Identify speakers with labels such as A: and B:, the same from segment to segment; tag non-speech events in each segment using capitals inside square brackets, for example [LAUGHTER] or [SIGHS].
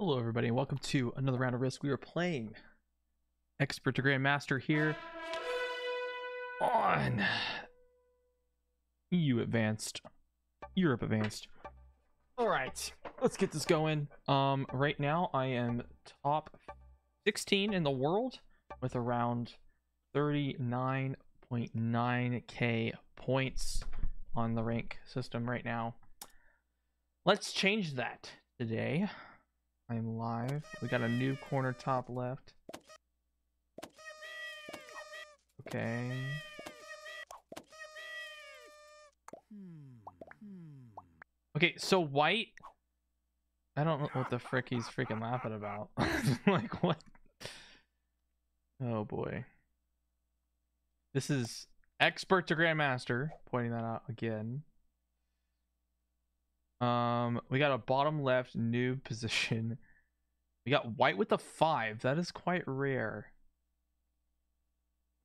A: Hello, everybody, and welcome to another round of Risk. We are playing Expert to Grandmaster here on EU Advanced, Europe Advanced. All right, let's get this going. Um, right now I am top 16 in the world with around 39.9k points on the rank system right now. Let's change that today. I'm live. We got a new corner top left. Okay. Okay, so white. I don't know what the frick he's freaking laughing about. [LAUGHS] like what? Oh boy. This is expert to grandmaster. Pointing that out again. Um, we got a bottom left new position. [LAUGHS] We got white with a five. That is quite rare.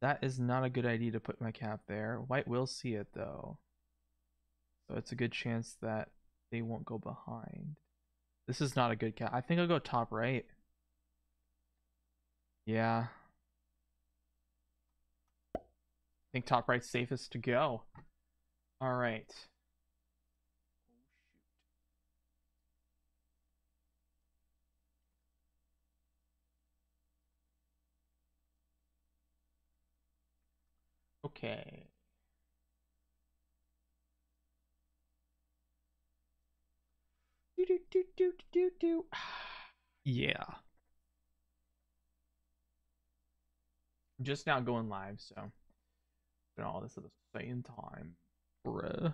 A: That is not a good idea to put my cap there. White will see it though. So it's a good chance that they won't go behind. This is not a good cap. I think I'll go top right. Yeah. I think top right's safest to go. All right. Okay. Do, do, do, do, do, do. [SIGHS] Yeah. Just now going live, so doing all this at the same time, bruh.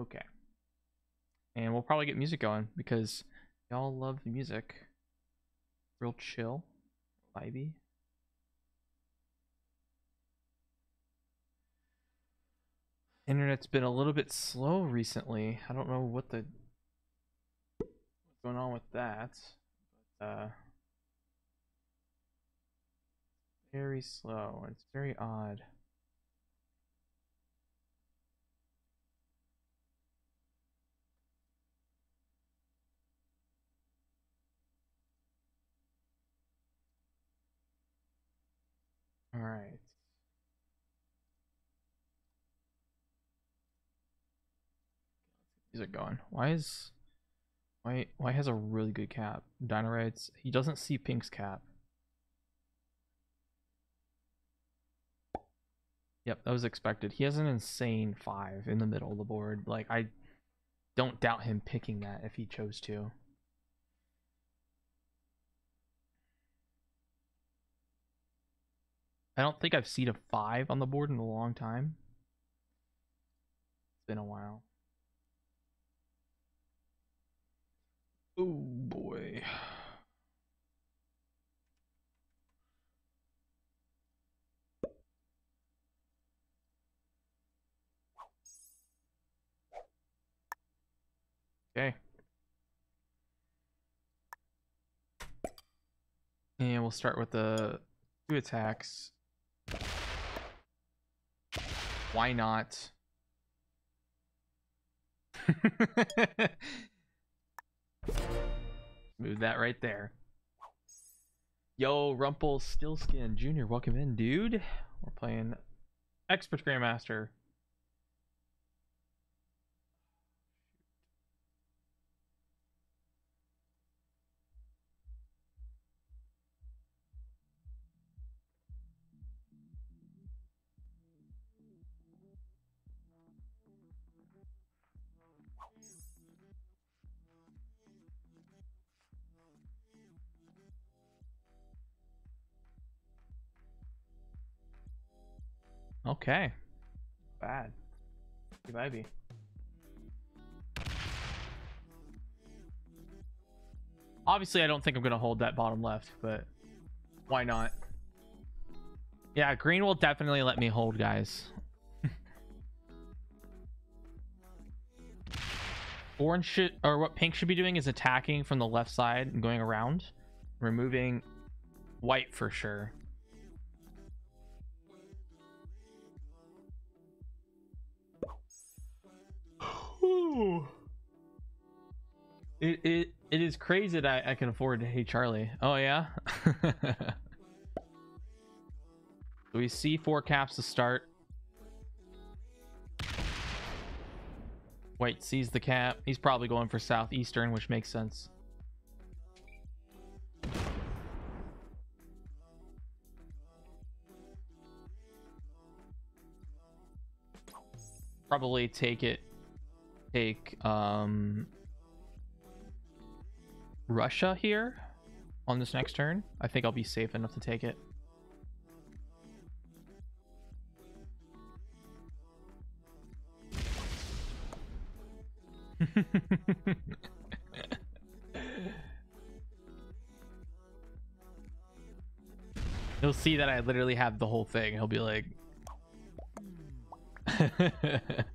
A: Okay. And we'll probably get music going because y'all love the music. Real chill, vibey. Internet's been a little bit slow recently. I don't know what the what's going on with that. But uh very slow. It's very odd. All right. Music going. Why is why why has a really good cap? Dynarites. He doesn't see Pink's cap. Yep, that was expected. He has an insane five in the middle of the board. Like I don't doubt him picking that if he chose to. I don't think I've seen a five on the board in a long time. It's been a while. Oh boy. Okay. And we'll start with the two attacks. Why not? [LAUGHS] Move that right there. Yo, Rumple Stillskin Jr., welcome in, dude. We're playing Expert Grandmaster. Okay. Bad. You might be. Obviously, I don't think I'm going to hold that bottom left, but why not? Yeah, green will definitely let me hold, guys. [LAUGHS] Orange should, or what pink should be doing is attacking from the left side and going around, removing white for sure. It it it is crazy that I, I can afford to hate Charlie. Oh yeah. [LAUGHS] so we see four caps to start. White sees the cap. He's probably going for southeastern, which makes sense. Probably take it. Take um Russia here on this next turn. I think I'll be safe enough to take it. [LAUGHS] He'll see that I literally have the whole thing. He'll be like... [LAUGHS]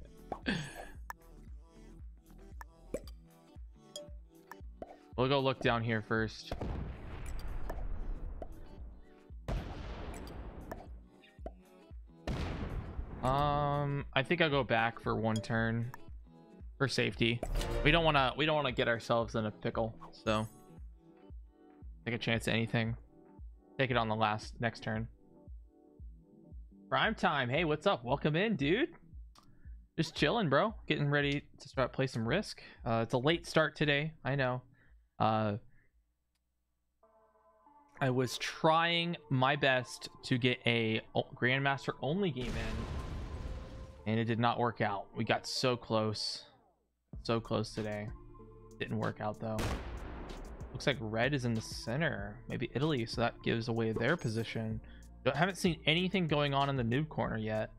A: we'll go look down here first. Um, I think I'll go back for one turn for safety. We don't want to we don't want to get ourselves in a pickle, so take a chance at anything. Take it on the last next turn. Prime time. Hey, what's up? Welcome in, dude. Just chilling, bro. Getting ready to start play some Risk. Uh, it's a late start today. I know. Uh, I was trying my best to get a Grandmaster only game in, and it did not work out. We got so close. So close today. Didn't work out though. Looks like red is in the center. Maybe Italy, so that gives away their position. Haven't seen anything going on in the noob corner yet.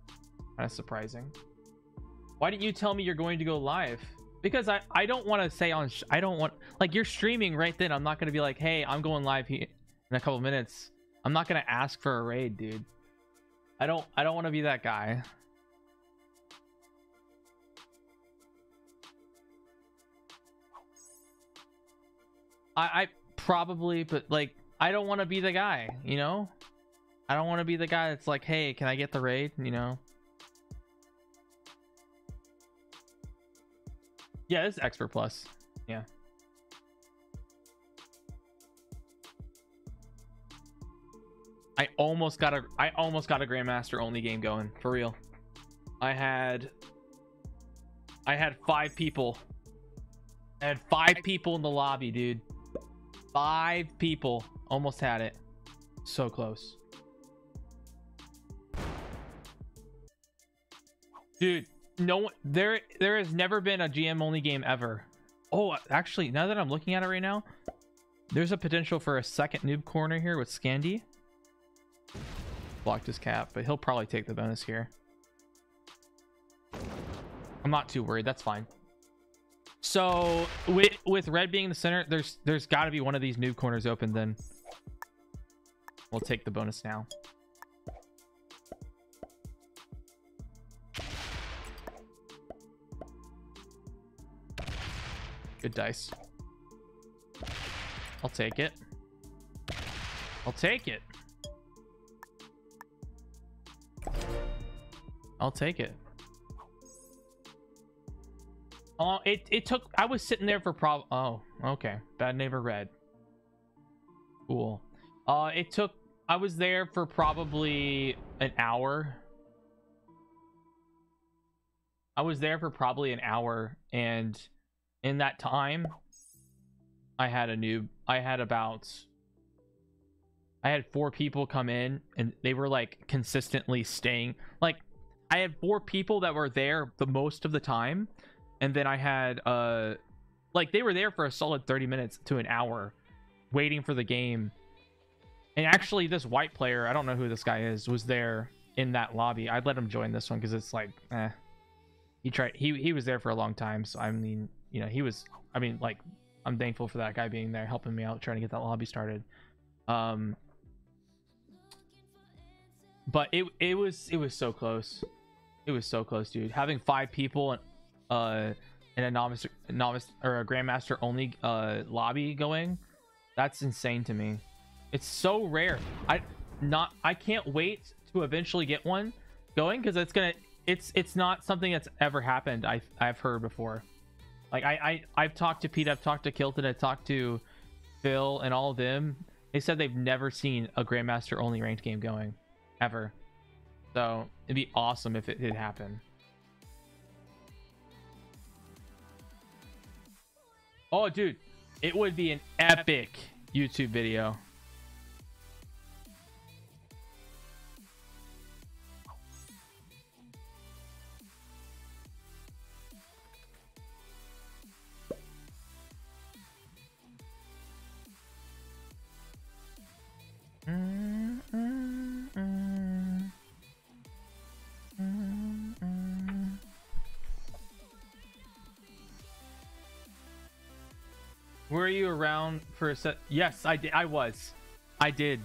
A: Kind of surprising. Why didn't you tell me you're going to go live? Because I, I don't want to say on... I don't want... Like, you're streaming right then. I'm not going to be like, hey, I'm going live here in a couple minutes. I'm not going to ask for a raid, dude. I don't I don't want to be that guy. I, I probably, but like, I don't want to be the guy, you know? I don't want to be the guy that's like, hey, can I get the raid? You know? Yeah, it's expert plus. Yeah. I almost got a I almost got a grandmaster only game going for real. I had I had five people. I had five people in the lobby, dude. Five people almost had it. So close. Dude, no there there has never been a GM only game ever. Oh, actually, now that I'm looking at it right now, there's a potential for a second noob corner here with Scandi. Blocked his cap, but he'll probably take the bonus here. I'm not too worried. That's fine. So with with red being the center, there's there's got to be one of these noob corners open. Then we'll take the bonus now. Good dice. I'll take it. I'll take it. I'll take it. Oh, it, it took, I was sitting there for prob, oh, okay. Bad neighbor red. Cool. Uh, it took, I was there for probably an hour. I was there for probably an hour and in that time, I had a new, I had about, I had four people come in and they were like consistently staying. Like I had four people that were there the most of the time and then I had uh like they were there for a solid 30 minutes to an hour waiting for the game. And actually this white player, I don't know who this guy is, was there in that lobby. I'd let him join this one because it's like eh. He tried he he was there for a long time, so I mean, you know, he was I mean, like I'm thankful for that guy being there helping me out trying to get that lobby started. Um but it it was it was so close. It was so close, dude. Having five people and uh in a novice novice or a grandmaster only uh lobby going that's insane to me it's so rare i not i can't wait to eventually get one going because it's gonna it's it's not something that's ever happened i i've heard before Like I, I I've talked to Pete, I've talked to Kilton, I've talked to Phil and all of them. They said they've never seen a Grandmaster only ranked game going. Ever. So it'd be awesome if it did happen. Oh dude, it would be an epic YouTube video. For a? Yes, I did. I was. I did.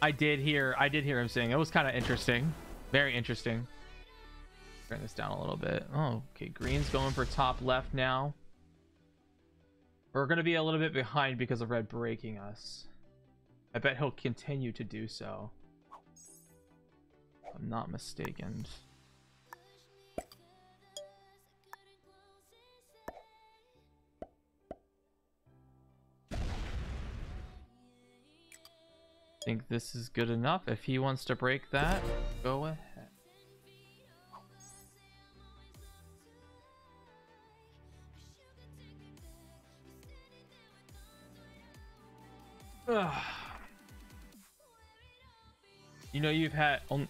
A: I did hear. I did hear him sing. It was kind of interesting. Very interesting. Turn this down a little bit. Oh, okay. Green's going for top left now. We're going to be a little bit behind because of red breaking us. I bet he'll continue to do so. I'm not mistaken. Think this is good enough. If he wants to break that, go ahead. you know you've had on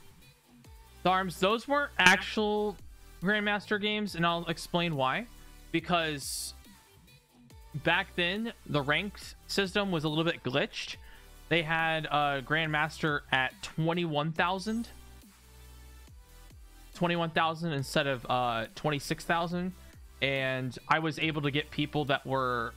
A: arms those weren't actual grandmaster games and i'll explain why because back then the ranked system was a little bit glitched they had a grandmaster at 21,000. 21,000 instead of uh 26,000 and I was able to get people that were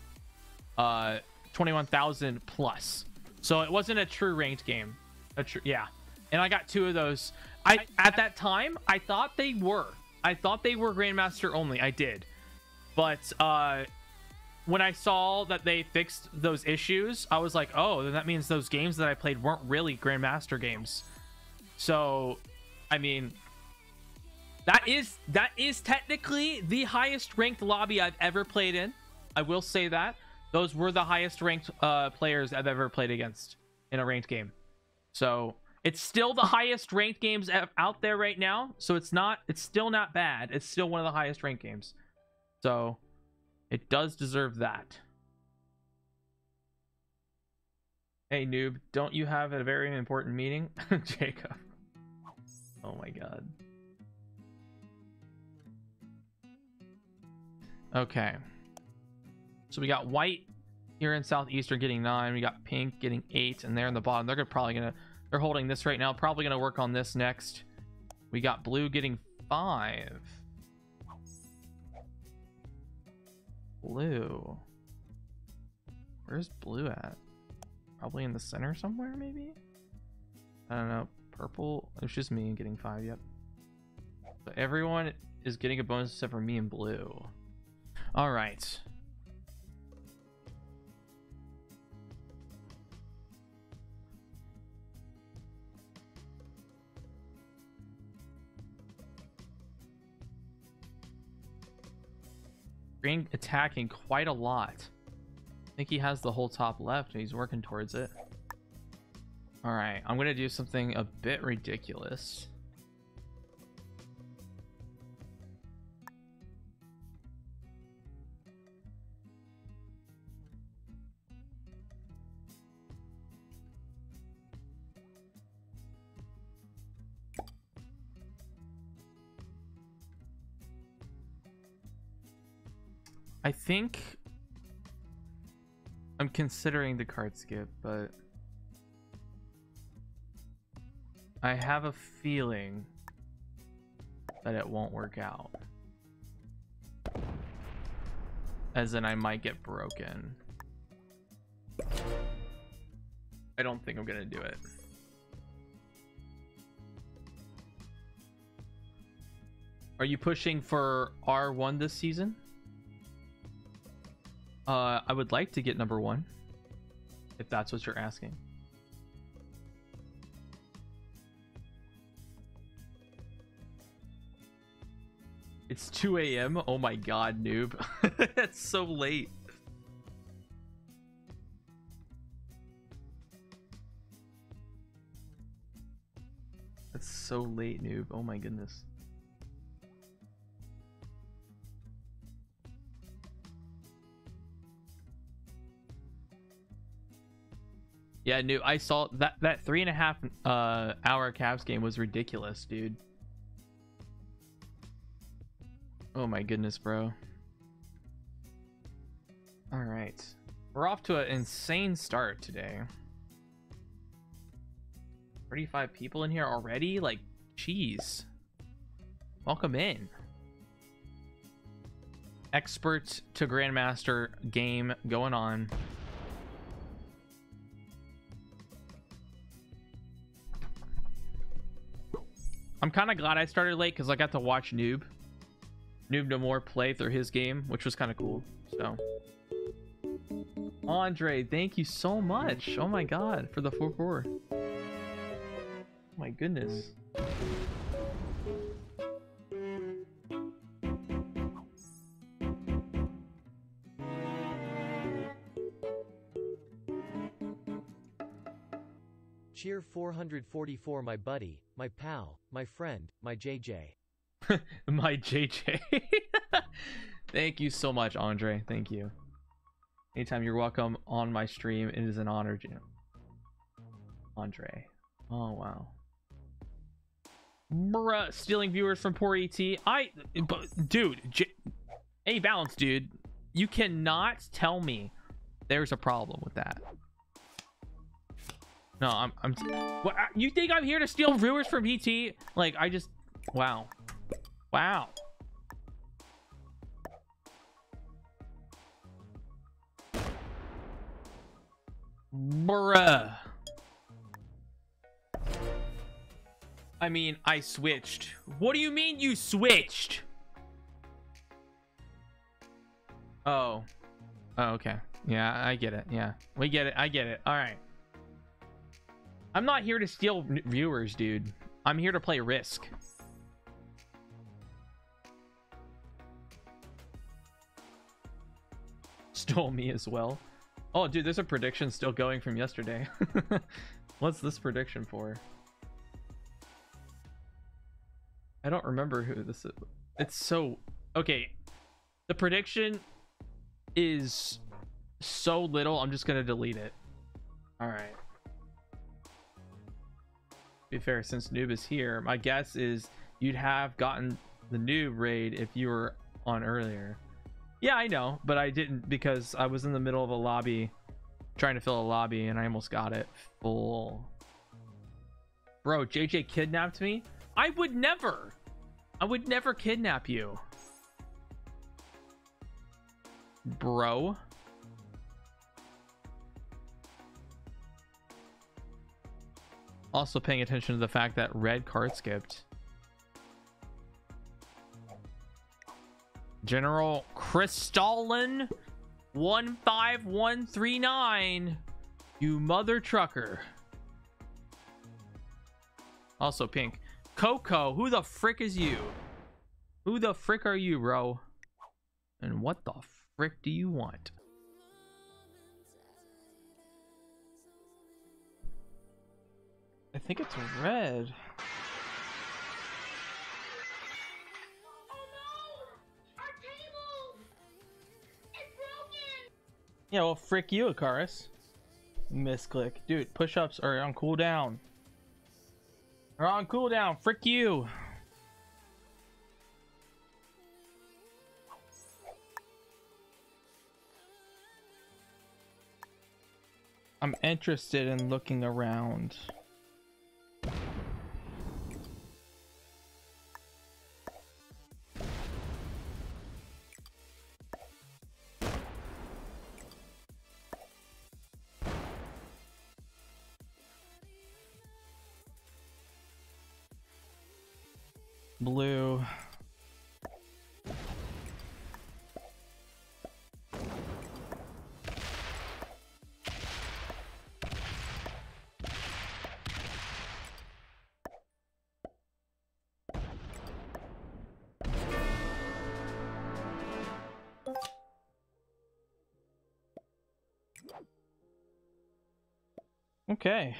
A: uh 21,000 plus. So it wasn't a true ranked game. True yeah. And I got two of those. I at that time I thought they were. I thought they were grandmaster only. I did. But uh when I saw that they fixed those issues, I was like, oh, then that means those games that I played weren't really Grandmaster games. So, I mean, that is that is technically the highest ranked lobby I've ever played in. I will say that those were the highest ranked uh, players I've ever played against in a ranked game. So it's still the highest ranked games out there right now. So it's not it's still not bad. It's still one of the highest ranked games. So it does deserve that. Hey, noob, don't you have a very important meeting? [LAUGHS] Jacob. Oh my god. Okay. So we got white here in southeastern getting nine. We got pink getting eight, and they're in the bottom. They're probably gonna they're holding this right now. Probably gonna work on this next. We got blue getting five. Blue. Where's blue at? Probably in the center somewhere, maybe? I don't know. Purple. Oh, it's just me getting five, yep. But everyone is getting a bonus except for me and blue. Alright. Green attacking quite a lot. I think he has the whole top left and he's working towards it. Alright, I'm going to do something a bit ridiculous. I think I'm considering the card skip, but I have a feeling that it won't work out. As in I might get broken. I don't think I'm gonna do it. Are you pushing for R1 this season? Uh, I would like to get number one, if that's what you're asking. It's 2 a.m. Oh my god, noob. [LAUGHS] That's so late. That's so late, noob. Oh my goodness. Yeah, noob. I saw that that three and a half uh hour Cavs game was ridiculous, dude. Oh my goodness, bro. All right. We're off to an insane start today. 35 people in here already? Like, jeez. Welcome in. Expert to Grandmaster game going on. I'm kind of glad I started late because I got to watch Noob. Noob No More play through his game, which was kind of cool. So, Andre, thank you so much. Oh my god, for the 4 4. Oh my goodness.
B: 444 my buddy, my pal, my friend, my JJ. [LAUGHS]
A: my JJ. [LAUGHS] Thank you so much, Andre. Thank you. Anytime you're welcome on my stream, it is an honor, Jim. Andre. Oh wow. Bruh, stealing viewers from poor ET. I, but, dude, J hey, balance, dude. You cannot tell me there's a problem with that. No, I'm, I'm. What? You think I'm here to steal viewers from ET? Like, I just, wow. Wow. Bruh. I mean, I switched. What do you mean you switched? Oh. Oh, okay. Yeah, I get it. Yeah. We get it. I get it. All right. I'm not here to steal viewers, dude. I'm here to play Risk. [LAUGHS] stole me as well. Oh, dude, there's a prediction still going from yesterday. [LAUGHS] What's this prediction for? I don't remember who this is. It's so... Okay. The prediction is so little, I'm just going to delete it. Alright. Be fair, since Noob is here, my guess is you'd have gotten the Noob raid if you were on earlier. Yeah, I know, but I didn't because I was in the middle of a lobby trying to fill a lobby and I almost got it full. Bro, JJ kidnapped me? I would never. I would never kidnap you. Bro. Also paying attention to the fact that red card skipped. General Crystalline 15139. You mother trucker. Also pink. Coco, who the frick is you? Who the frick are you, bro? And what the frick do you want? I think it's red. Oh no! Our table It's broken! Yeah, well, frick you, Akaris. Misclick. Dude, push-ups are on cooldown. Are on cooldown. Frick you. I'm interested in looking around. blue. Okay.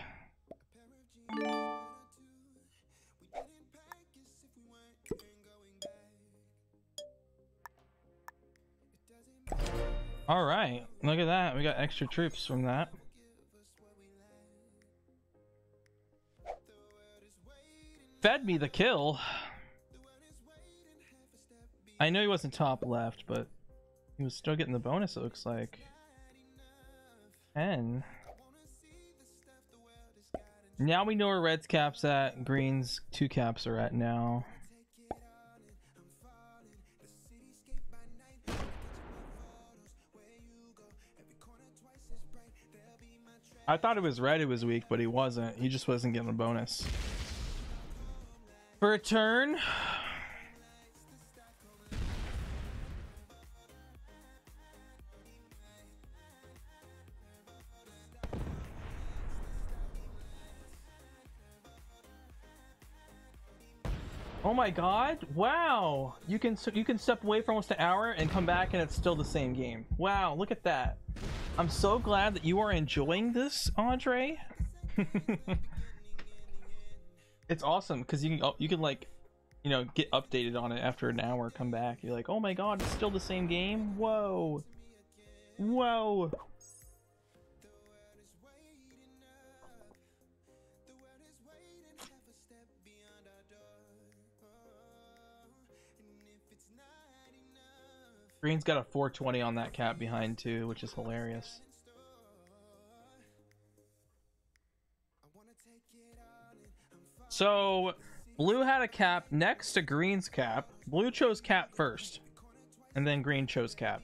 A: Extra troops from that. Fed me the kill. I know he wasn't top left, but he was still getting the bonus, it looks like. 10. Now we know where red's caps at, green's two caps are at now. I thought it was red it was weak, but he wasn't. He just wasn't getting a bonus. For a turn. Oh my god! Wow! You can you can step away for almost an hour and come back and it's still the same game. Wow! Look at that. I'm so glad that you are enjoying this, Andre. [LAUGHS] it's awesome because you can oh, you can like you know get updated on it after an hour. Come back, you're like, oh my god, it's still the same game. Whoa! Whoa! Green's got a 420 on that cap behind too, which is hilarious. So, blue had a cap next to green's cap. Blue chose cap first, and then green chose cap.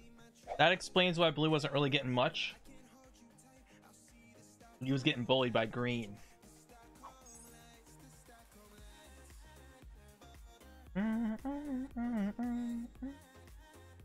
A: That explains why blue wasn't really getting much. He was getting bullied by green. [LAUGHS]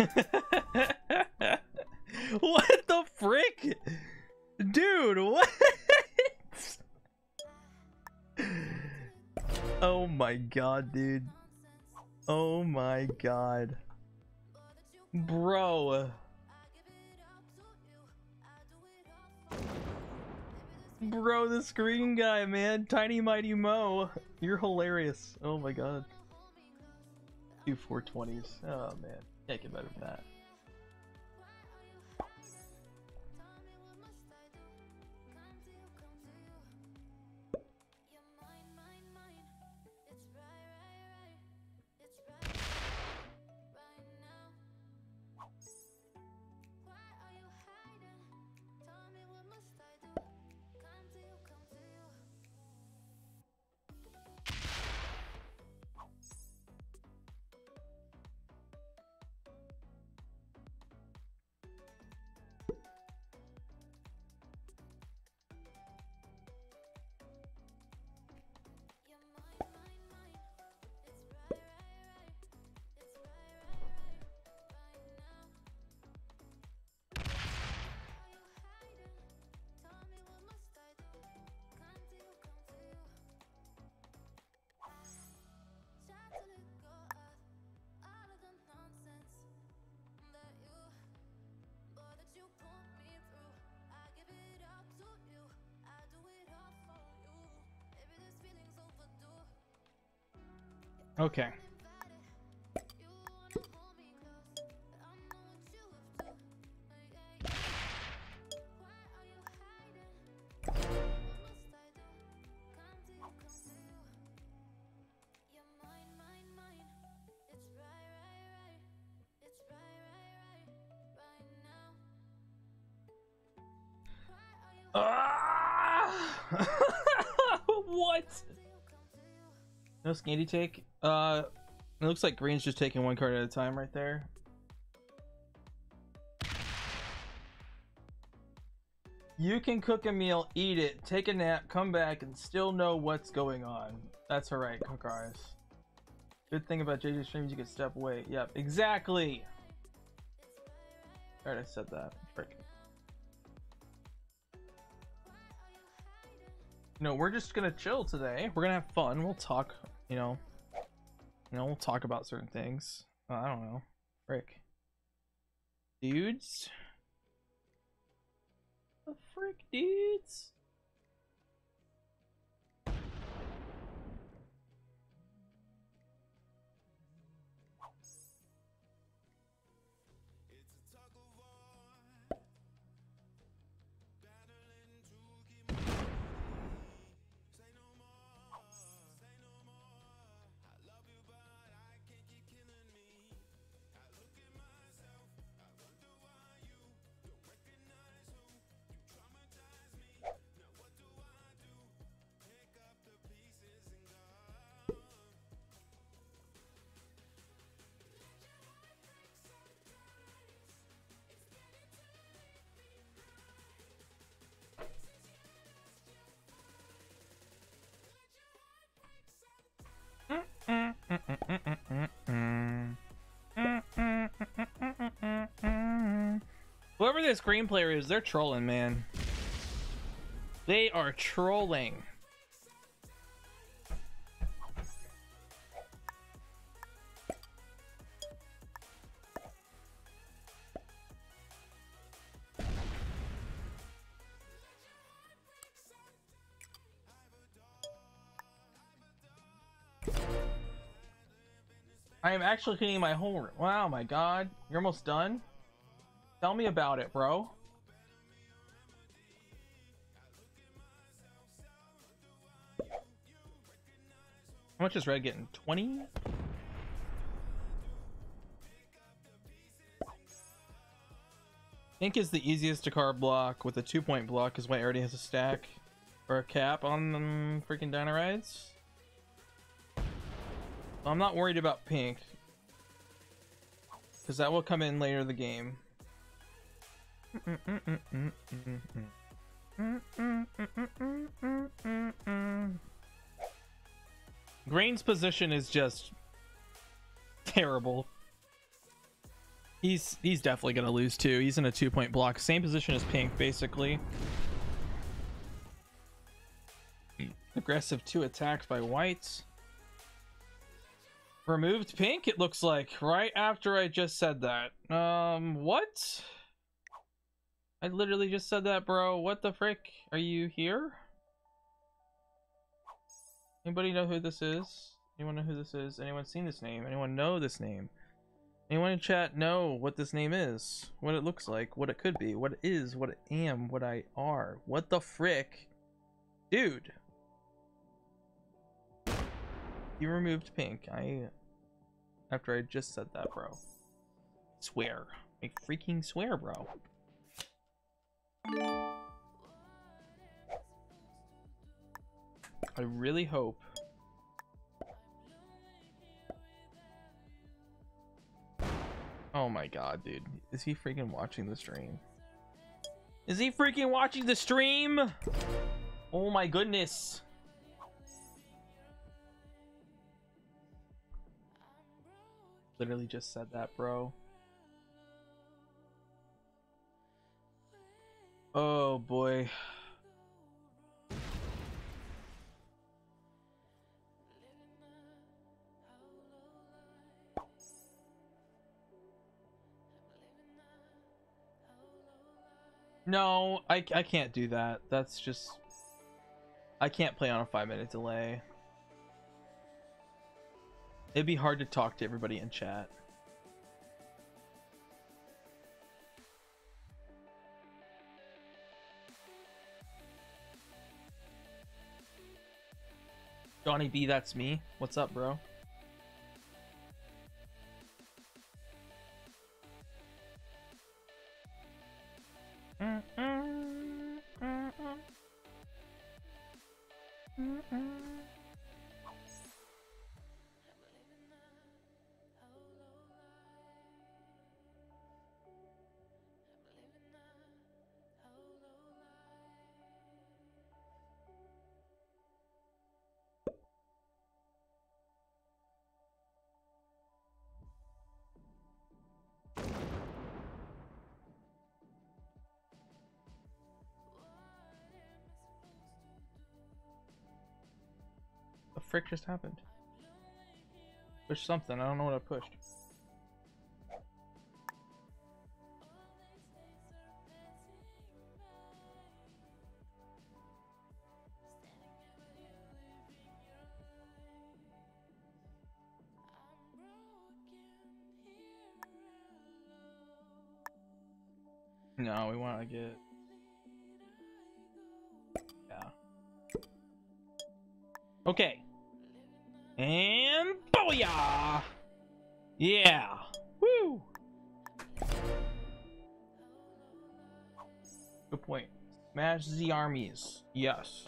A: [LAUGHS] what the frick? Dude, what? oh my god, dude. Oh my god. Bro. Bro, the screen guy, man. Tiny Mighty Mo. You're hilarious. Oh my god. Two 420s. Oh man. Can't get better than that. Okay. No take? Uh, It looks like green's just taking one card at a time right there. You can cook a meal, eat it, take a nap, come back, and still know what's going on. That's alright, cook. Good thing about JJ streams, you can step away. Yep, exactly. Alright, I said that. Frick. Know, we're just gonna chill today. We're gonna have fun. We'll talk, you know. You know, we'll talk about certain things. Uh, I don't know. Frick. Dudes? The frick, dudes? Whoever this green player is, they're trolling, man. They are trolling. Actually cleaning my whole room. Wow, my god. You're almost done? Tell me about it, bro. How much is red getting? 20? Pink is the easiest to card block with a two point block because white already has a stack or a cap on them freaking dino rides. I'm not worried about pink because that will come in later in the game. Green's position is just terrible. He's he's definitely gonna lose too. He's in a two point block, same position as Pink basically. Aggressive two attacks by White. Removed Pink. It looks like right after I just said that. Um, what? I literally just said that, bro. What the frick? Are you here? Anybody know who this is? Anyone know who this is? Anyone seen this name? Anyone know this name? Anyone in chat know what this name is? What it looks like? What it could be? What it is? What I am? What I are? What the frick? Dude! You removed pink. I... After I just said that, bro. Swear. I freaking swear, bro. I really hope Oh my god, dude. Is he freaking watching the stream? Is he freaking watching the stream? Oh my goodness. Literally just said that, bro. Oh boy. No, I, I can't do that. That's just... I can't play on a five minute delay. It'd be hard to talk to everybody in chat. Johnny B, that's me. What's up, bro?
C: Frick just happened? Push something. I don't know what I pushed. No, we want to get. Yeah. Okay. And booyah! Yeah. Woo! Good point. Smash the armies. Yes.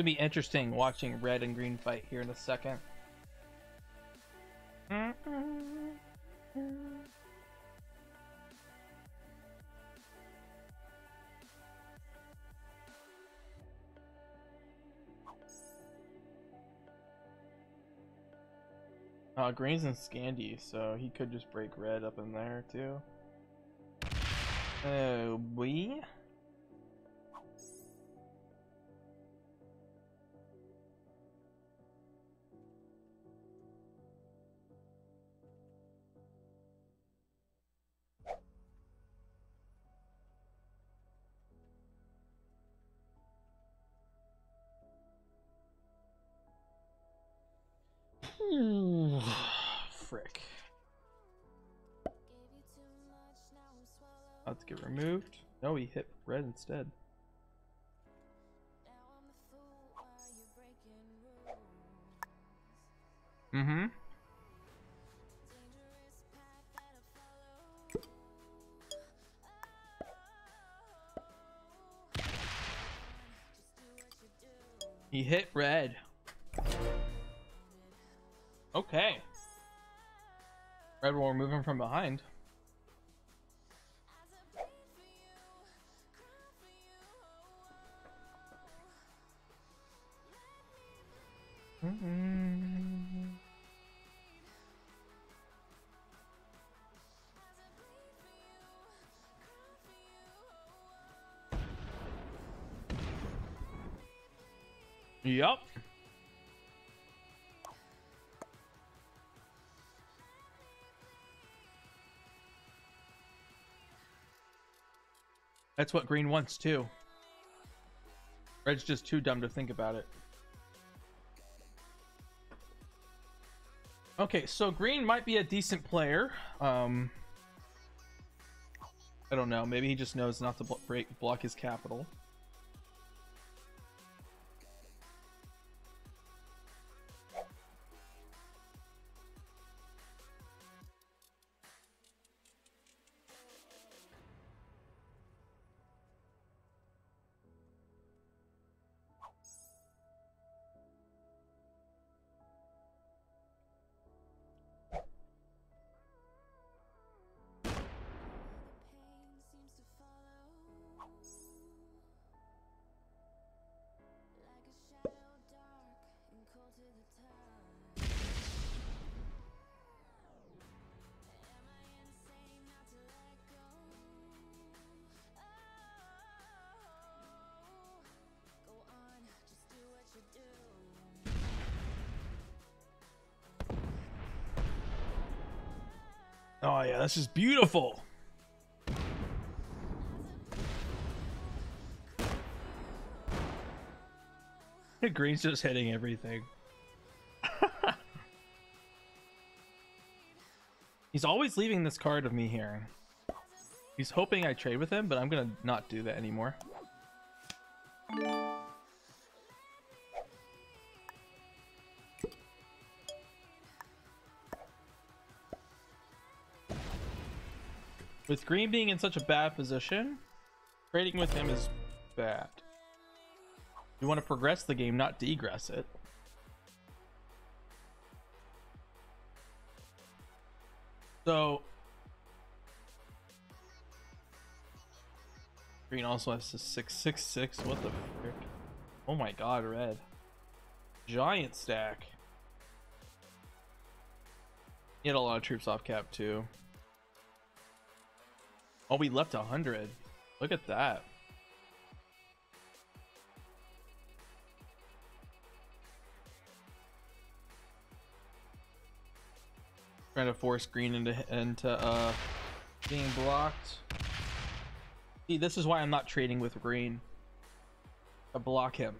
C: Gonna be interesting watching red and green fight here in a second. Uh, green's in Scandy, so he could just break red up in there too. Oh boy. Removed. No, he hit red instead. Mm-hmm. That's what green wants too. Red's just too dumb to think about it. Okay, so green might be a decent player. Um, I don't know. Maybe he just knows not to break block his capital. Oh yeah, this is beautiful. Green's just hitting everything. [LAUGHS] He's always leaving this card of me here. He's hoping I trade with him, but I'm gonna not do that anymore. With green being in such a bad position, trading with him is bad. You want to progress the game, not degress it. So Green also has a 666. What the frick? Oh my god, red. Giant stack. He had a lot of troops off cap too. Oh, we left a hundred. Look at that. Trying to force green into into uh being blocked. See, this is why I'm not trading with green. I block him.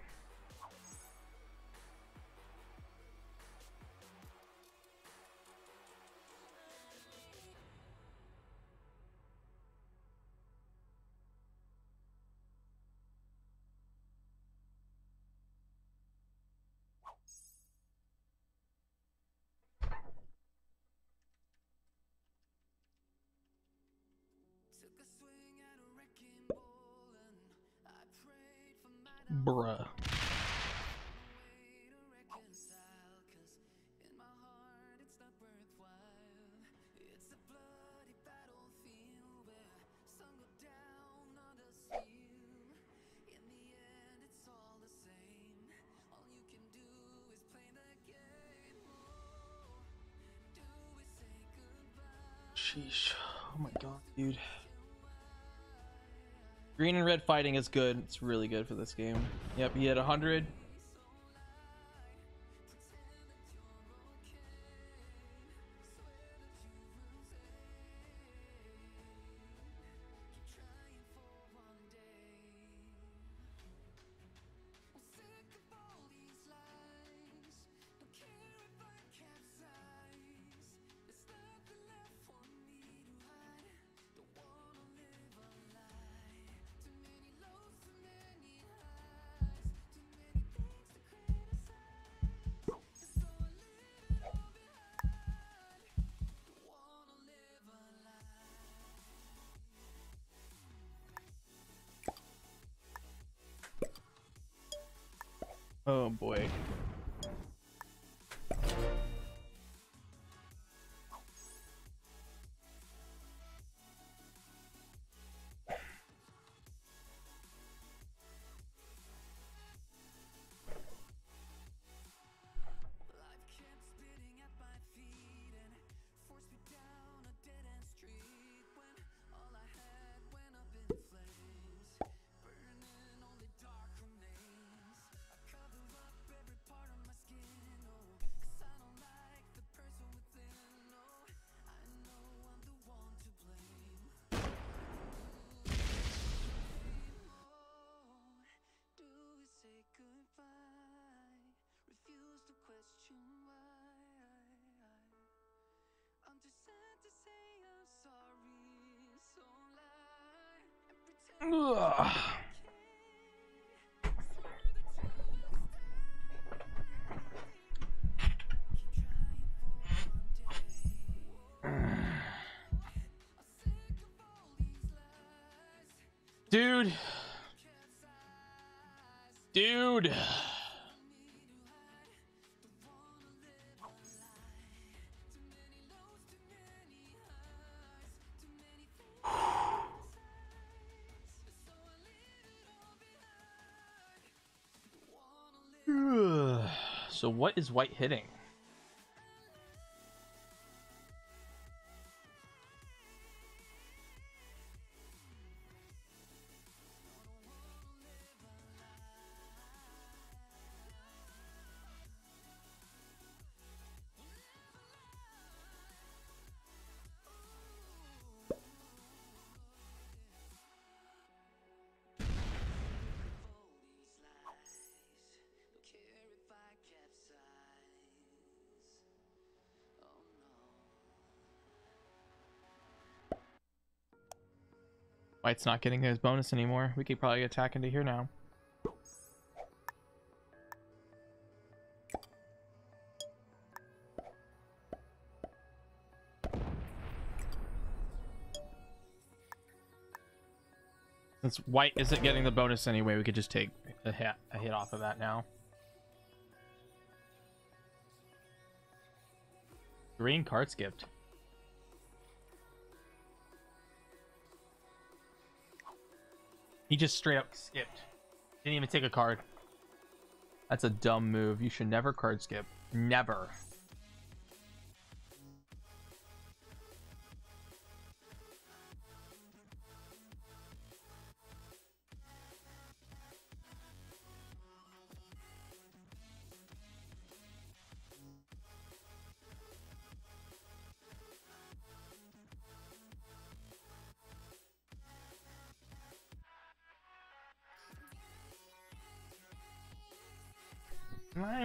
C: Green and red fighting is good. It's really good for this game. Yep, he had 100. Ugh. [SIGHS] Dude. Dude. So what is white hitting? White's not getting his bonus anymore. We could probably attack into here now. Since white isn't getting the bonus anyway, we could just take a hit, a hit off of that now. Green card skipped.
A: He just straight up skipped. Didn't even take a card. That's a dumb move. You should never card skip. Never.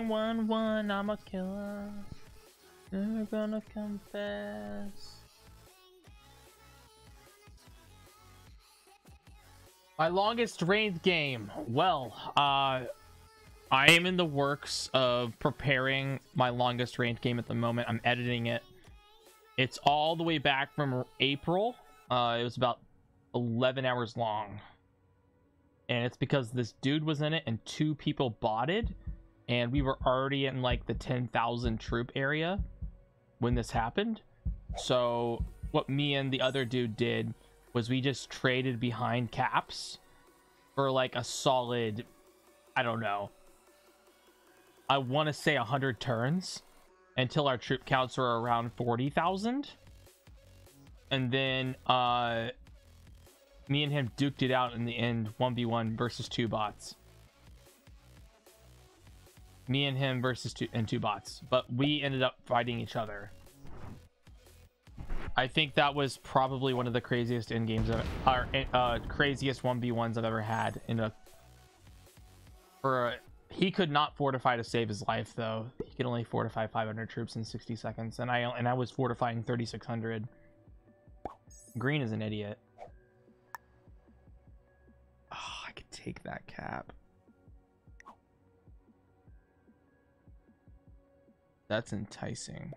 A: One one, I'm a killer. Never gonna confess. My longest ranked game. Well, uh, I am in the works of preparing my longest ranked game at the moment. I'm editing it. It's all the way back from April. Uh, it was about 11 hours long. And it's because this dude was in it and two people bought it and we were already in like the 10,000 troop area when this happened. So what me and the other dude did was we just traded behind caps for like a solid I don't know. I want to say 100 turns until our troop counts are around 40,000. And then uh me and him duked it out in the end 1v1 versus two bots me and him versus two and two bots but we ended up fighting each other. I think that was probably one of the craziest end games of our uh, craziest 1v1s i've ever had in a for a, he could not fortify to save his life though. He could only fortify 500 troops in 60 seconds and i and i was fortifying 3600 green is an idiot. Oh, i could take that cap That's enticing.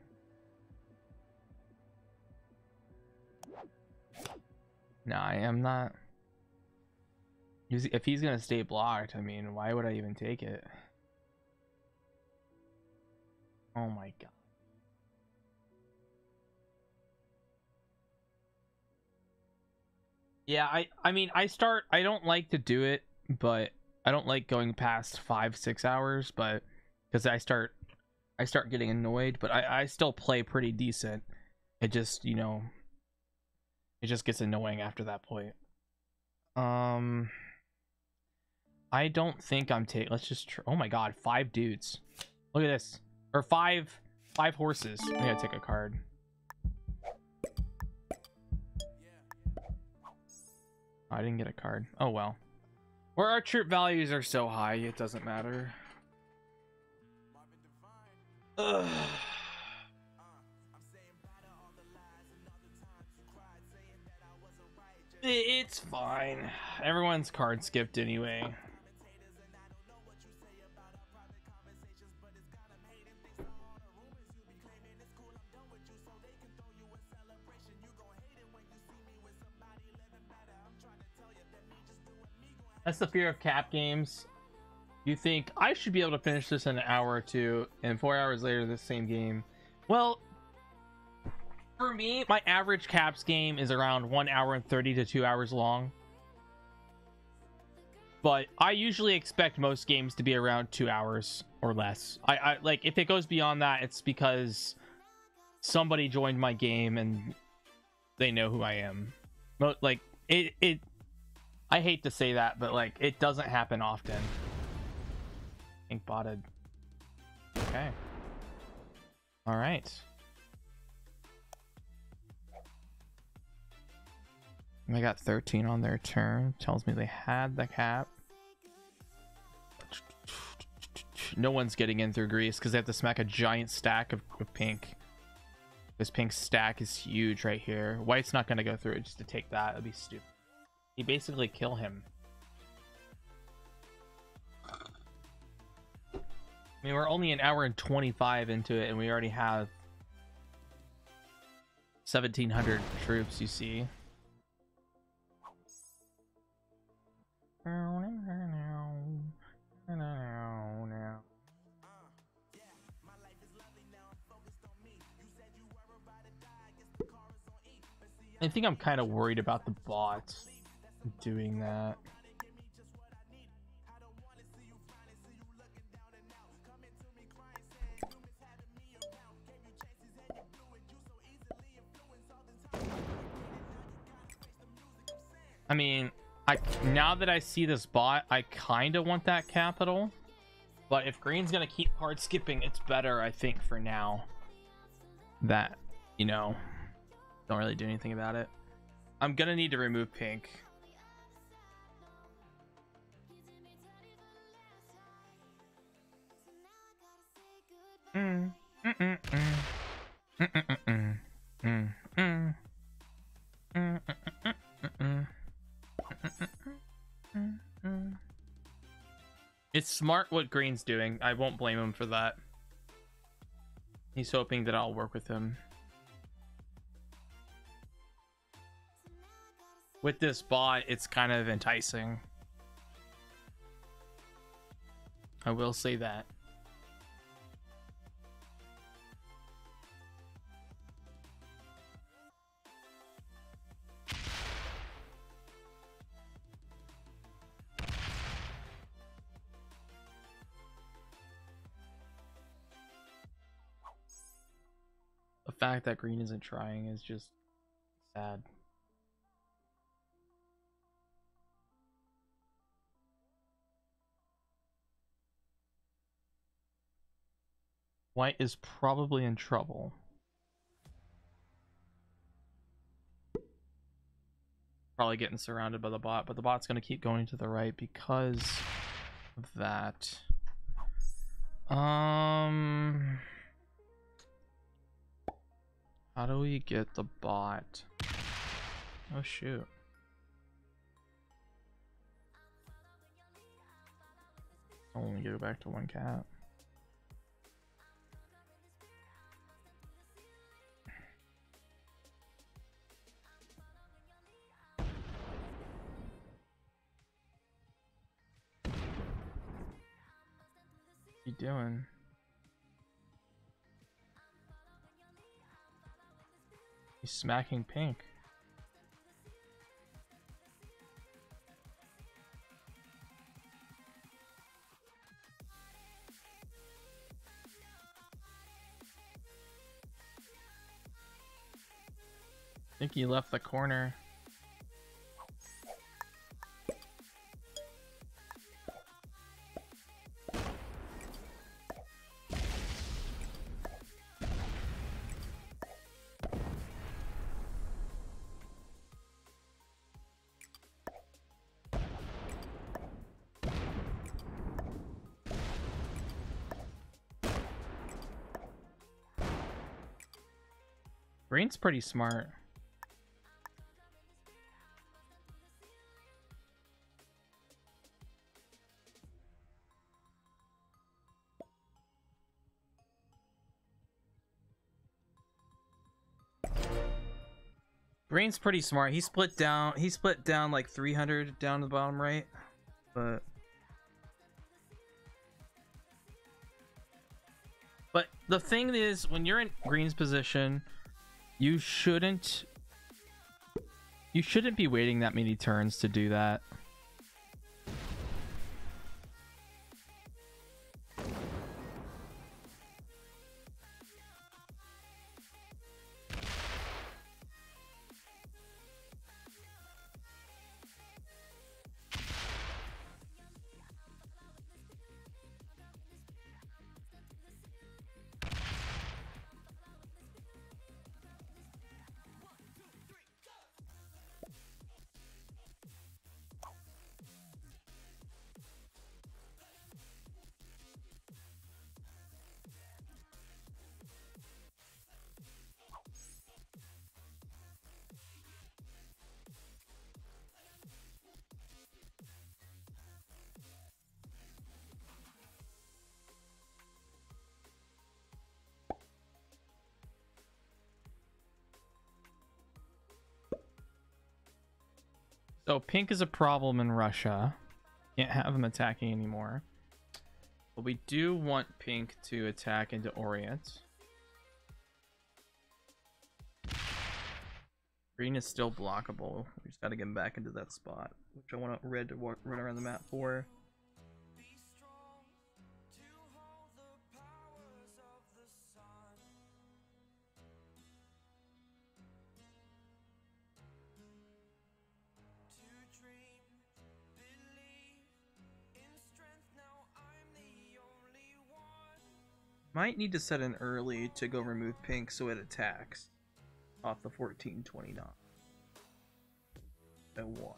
A: No, I am not. If he's gonna stay blocked, I mean, why would I even take it? Oh my god. Yeah, I I mean, I start I don't like to do it, but I don't like going past 5 6 hours, but cuz I start I start getting annoyed, but I, I still play pretty decent. It just, you know, it just gets annoying after that point. Um, I don't think I'm taking. Let's just. oh my god, five dudes. Look at this, or five, five horses. I gotta take a card. I didn't get a card. Oh well. Where our troop values are so high, it doesn't matter. [SIGHS] It's fine. Everyone's card skipped anyway. That's the fear of cap games you think I should be able to finish this in an hour or two, and four hours later, this same game. Well, for me, my average caps game is around one hour and 30 to two hours long. But I usually expect most games to be around two hours or less. I, I like if it goes beyond that, it's because somebody joined my game and they know who I am. But like it, it. I hate to say that, but like it doesn't happen often. Ink botted. Okay. All right. They got 13 on their turn. Tells me they had the cap. No one's getting in through Greece because they have to smack a giant stack of, of pink. This pink stack is huge right here. White's not going to go through it just to take that. That'd be stupid. He basically kill him. Mean, we're only an hour and 25 into it, and we already have 1,700 troops, you see. I think I'm kind of worried about the bots doing that. I mean, I now that I see this bot, I kind of want that capital. But if green's gonna keep hard skipping, it's better, I think, for now. That, you know, don't really do anything about it. I'm gonna need to remove pink. Mm, mm, mm. Mm, mm, mm, mm, mm. Mm, mm, mm, mm, mm. Mm. It's smart what Green's doing. I won't blame him for that. He's hoping that I'll work with him. With this bot, it's kind of enticing. I will say that. Fact that green isn't trying is just sad. White is probably in trouble. Probably getting surrounded by the bot, but the bot's going to keep going to the right because of that. Um... How do we get the bot? Oh shoot. I want to go back to one cat. You doing? He's smacking pink. I think he left the corner. Green's pretty smart. Green's pretty smart. He split down. He split down like 300 down to the bottom right, but but the thing is, when you're in Green's position, you shouldn't you shouldn't be waiting that many turns to do that. So pink is a problem in Russia. Can't have him attacking anymore. But we do want pink to attack into Orient. Green is still blockable. We just got to get him back into that spot, which I want red to walk, run around the map for. Might need to set an early to go remove pink so it attacks off the 1429. At one.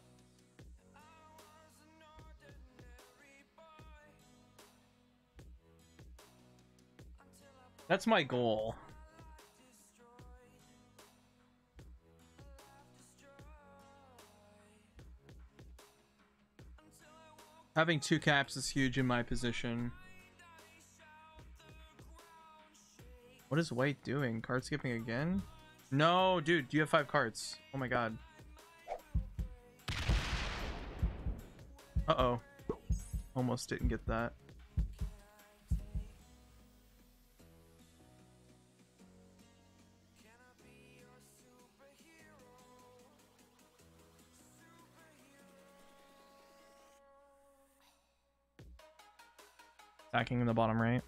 A: That's my goal. Having two caps is huge in my position. What is white doing? Card skipping again? No, dude, do you have five cards. Oh my god. Uh-oh. Almost didn't get that. Attacking in the bottom right.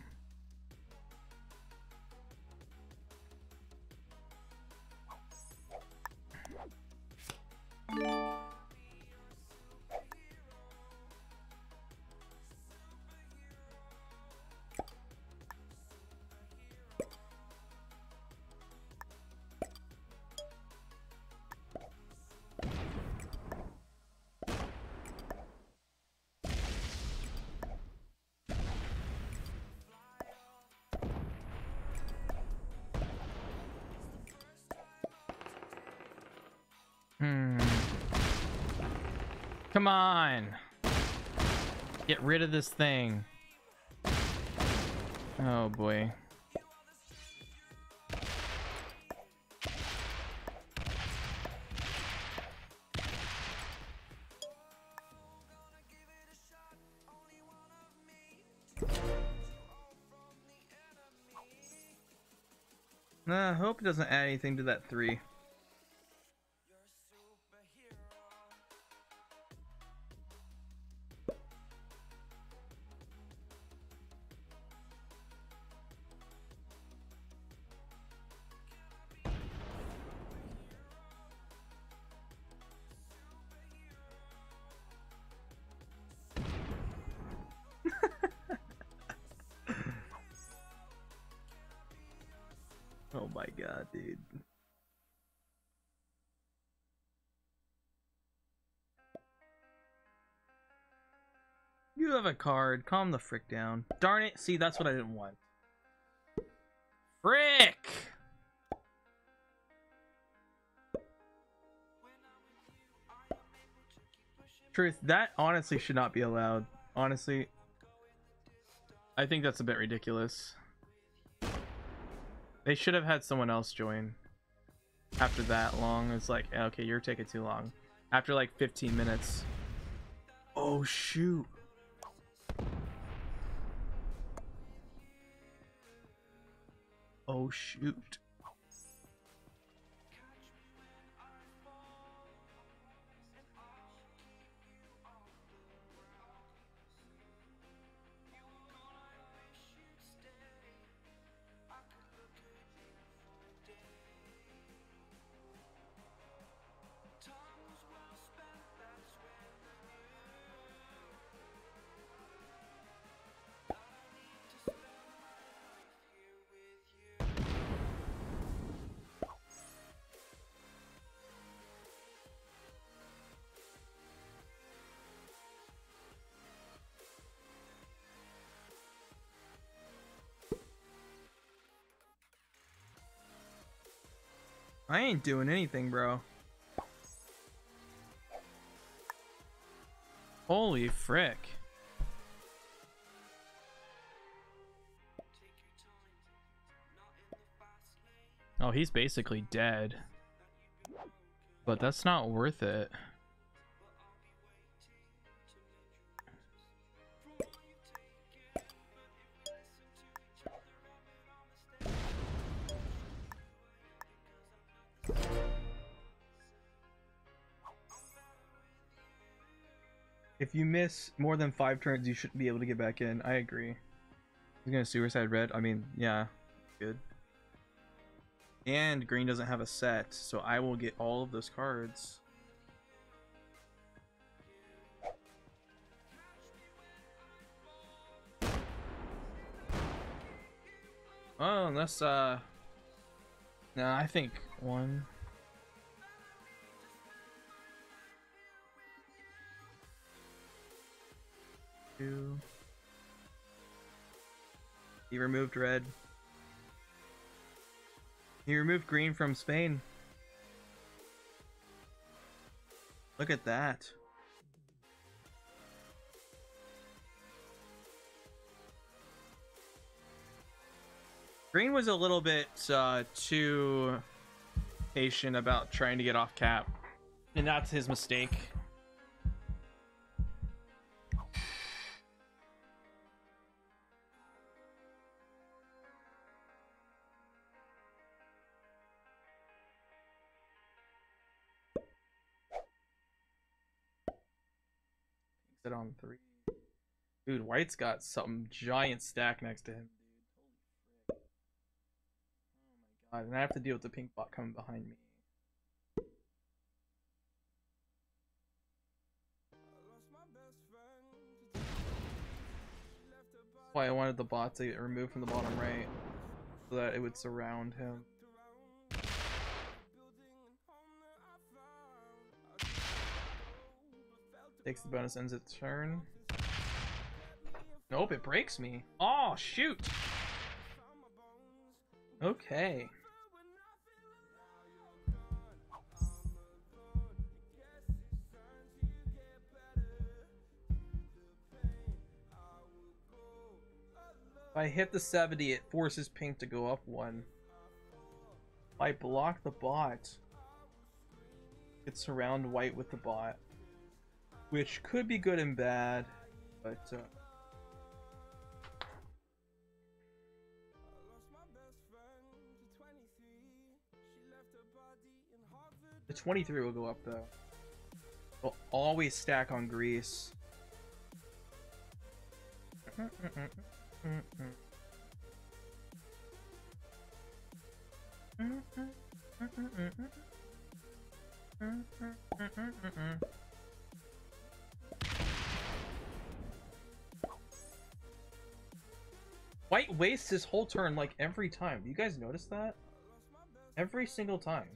A: Come on. Get rid of this thing. Oh boy. Nah, I hope it doesn't add anything to that three. A card. Calm the frick down. Darn it. See, that's what I didn't want. Frick! Truth, that honestly should not be allowed. Honestly. I think that's a bit ridiculous. They should have had someone else join after that long. It's like, okay, you're taking too long. After like 15 minutes. Oh, shoot. Oh, shoot. I ain't doing anything, bro. Holy frick. Oh, he's basically dead. But that's not worth it. If you miss more than five turns, you shouldn't be able to get back in. I agree. He's gonna suicide red. I mean, yeah, good. And green doesn't have a set, so I will get all of those cards. Oh, unless uh. No, I think one. Two. He removed red. He removed green from Spain. Look at that. Green was a little bit uh, too patient about trying to get off cap. And that's his mistake. On three. Dude, White's got some giant stack next to him. Dude. Oh my god, and I have to deal with the pink bot coming behind me. That's why I wanted the bot to get removed from the bottom right, so that it would surround him. Takes the bonus, ends its turn. Nope, it breaks me. Oh, shoot! Okay. If I hit the 70, it forces pink to go up one. If I block the bot, it surround white with the bot. Which could be good and bad, but uh, the 23 will go up though. Will always stack on Greece. [LAUGHS] White wastes his whole turn like every time. You guys notice that? Every single time.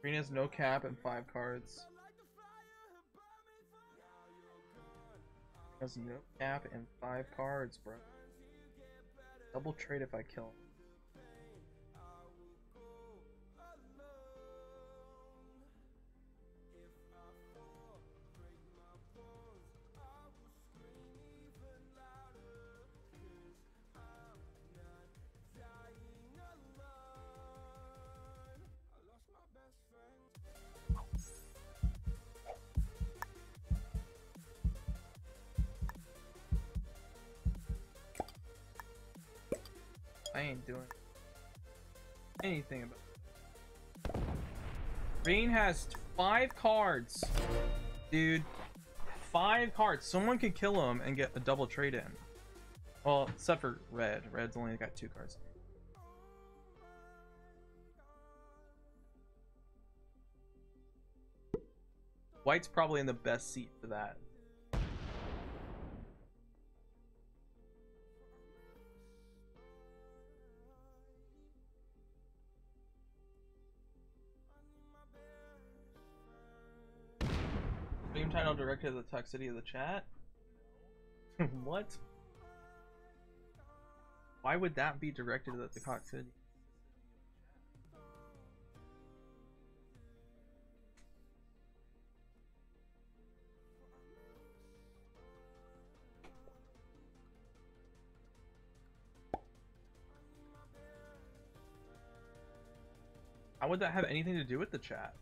A: Green has no cap and five cards. Has no cap and five cards, bro. Double trade if I kill. I ain't doing anything about it. Has five cards. Dude. Five cards. Someone could kill him and get a double trade in. Well, except for red. Red's only got two cards. White's probably in the best seat for that. Title directed to the toxicity of the chat? [LAUGHS] what? Why would that be directed at the toxicity? How would that have anything to do with the chat?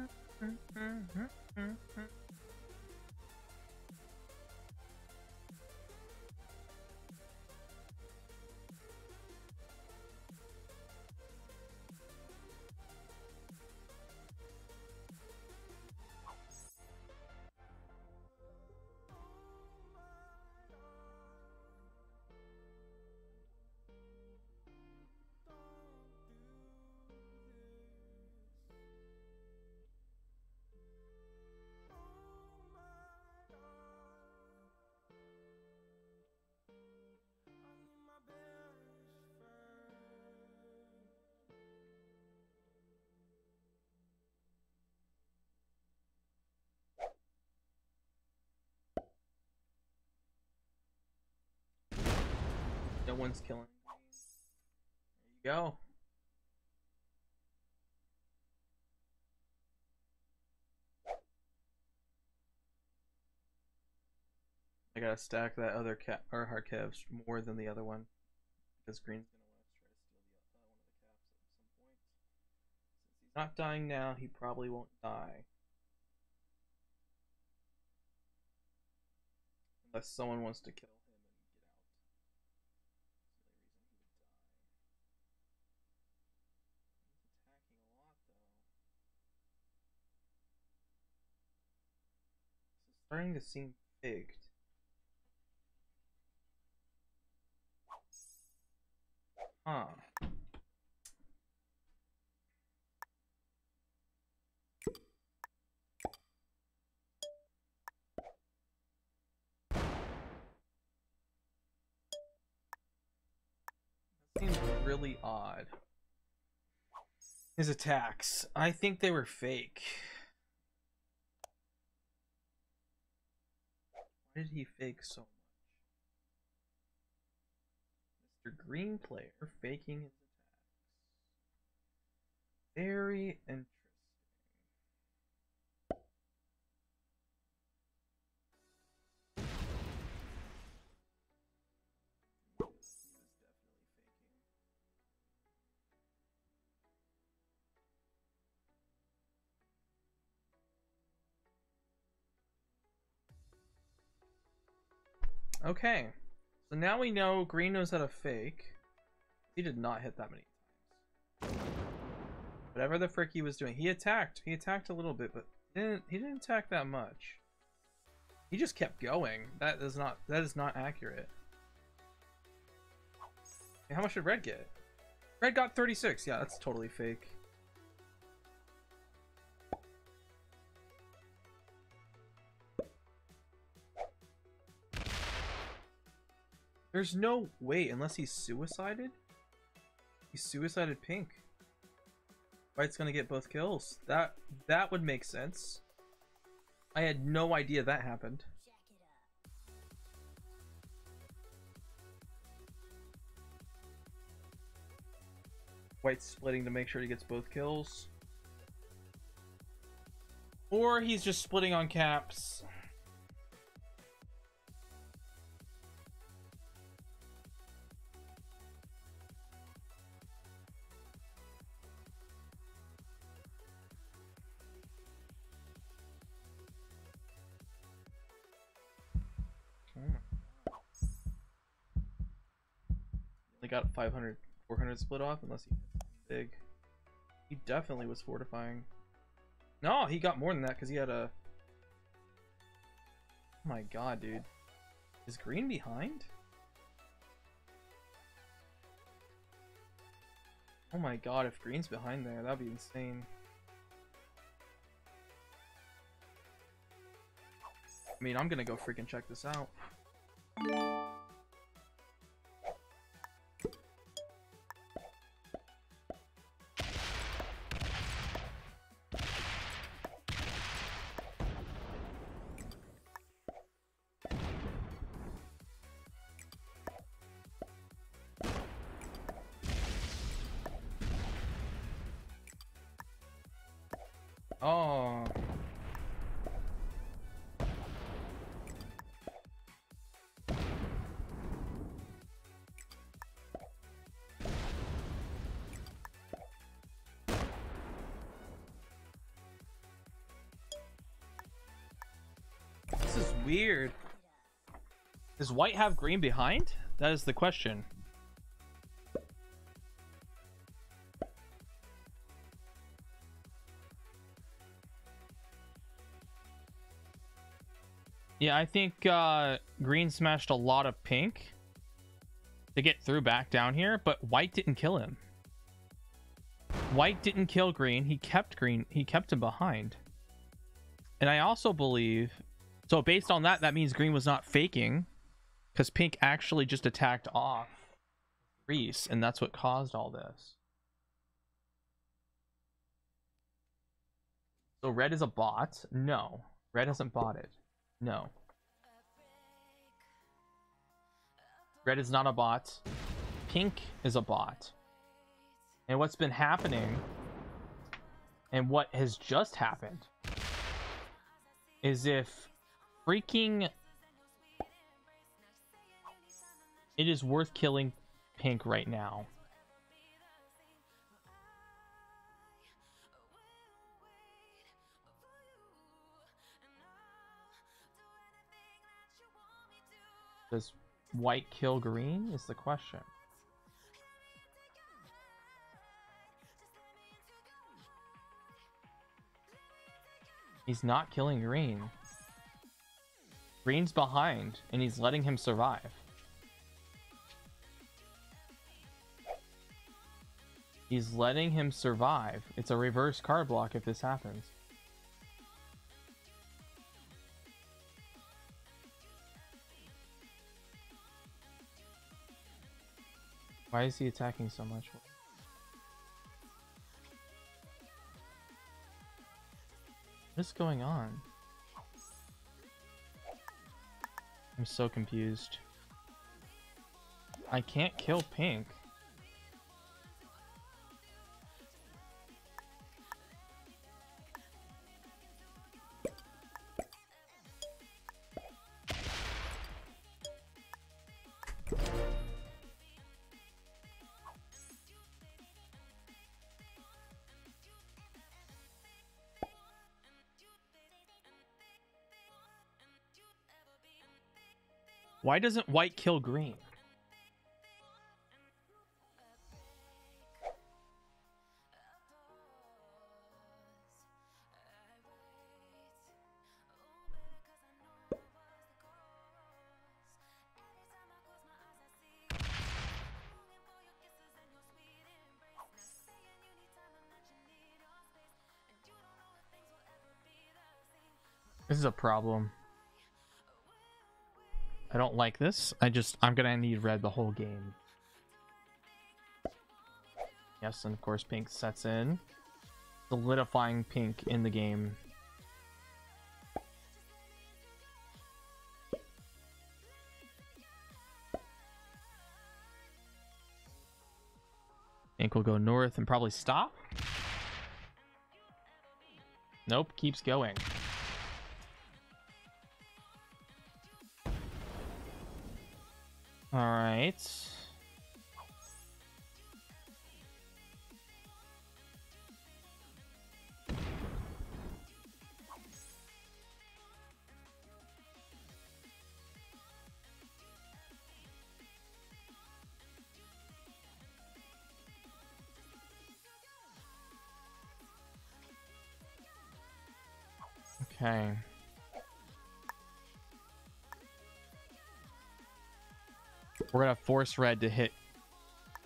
A: Mm-hmm. mm-hmm. mm-hmm. No one's killing. There you go. I gotta stack that other cat or Harkev's more than the other one because Green's gonna want to try to steal the, uh, one of the caps at some point. Since he's not dying now, he probably won't die. Unless someone wants to kill him and get out. That's the only reason he would die. He's attacking a lot though. This is starting to seem faked. Huh. Seems really odd. His attacks. I think they were fake. Why did he fake so much? Mr. Green player faking his attacks. Very interesting. Okay. So now we know Green knows how to fake. He did not hit that many times. Whatever the frick he was doing, he attacked. He attacked a little bit, but didn't he didn't attack that much. He just kept going. That is not that is not accurate. How much did Red get? Red got 36. Yeah, that's totally fake. There's no way, unless he's suicided? He suicided Pink. White's gonna get both kills. That that would make sense. I had no idea that happened. White's splitting to make sure he gets both kills. Or he's just splitting on caps. 500, 400 split off unless he big. He definitely was fortifying. No, he got more than that because he had a. Oh my god, dude. Is green behind? Oh my god, if green's behind there, that'd be insane. I mean, I'm gonna go freaking check this out. Weird. Does white have green behind? That is the question. Yeah, I think uh, green smashed a lot of pink to get through back down here, but white didn't kill him. White didn't kill green. He kept green. He kept him behind. And I also believe, so based on that, that means green was not faking because pink actually just attacked off Greece, and that's what caused all this. So red is a bot? No. Red hasn't bought it. No. Red is not a bot. Pink is a bot. And what's been happening and what has just happened is if freaking it is worth killing pink right now. Does white kill green is the question. He's not killing green. Green's behind, and he's letting him survive. He's letting him survive. It's a reverse card block if this happens. Why is he attacking so much? What is going on? I'm so confused. I can't kill pink. Why doesn't white kill green? This is a problem. I don't like this. I just, I'm gonna need red the whole game. Yes, and of course pink sets in. Solidifying pink in the game. Pink will go north and probably stop. Nope, keeps going. All right. Okay. We're gonna force red to hit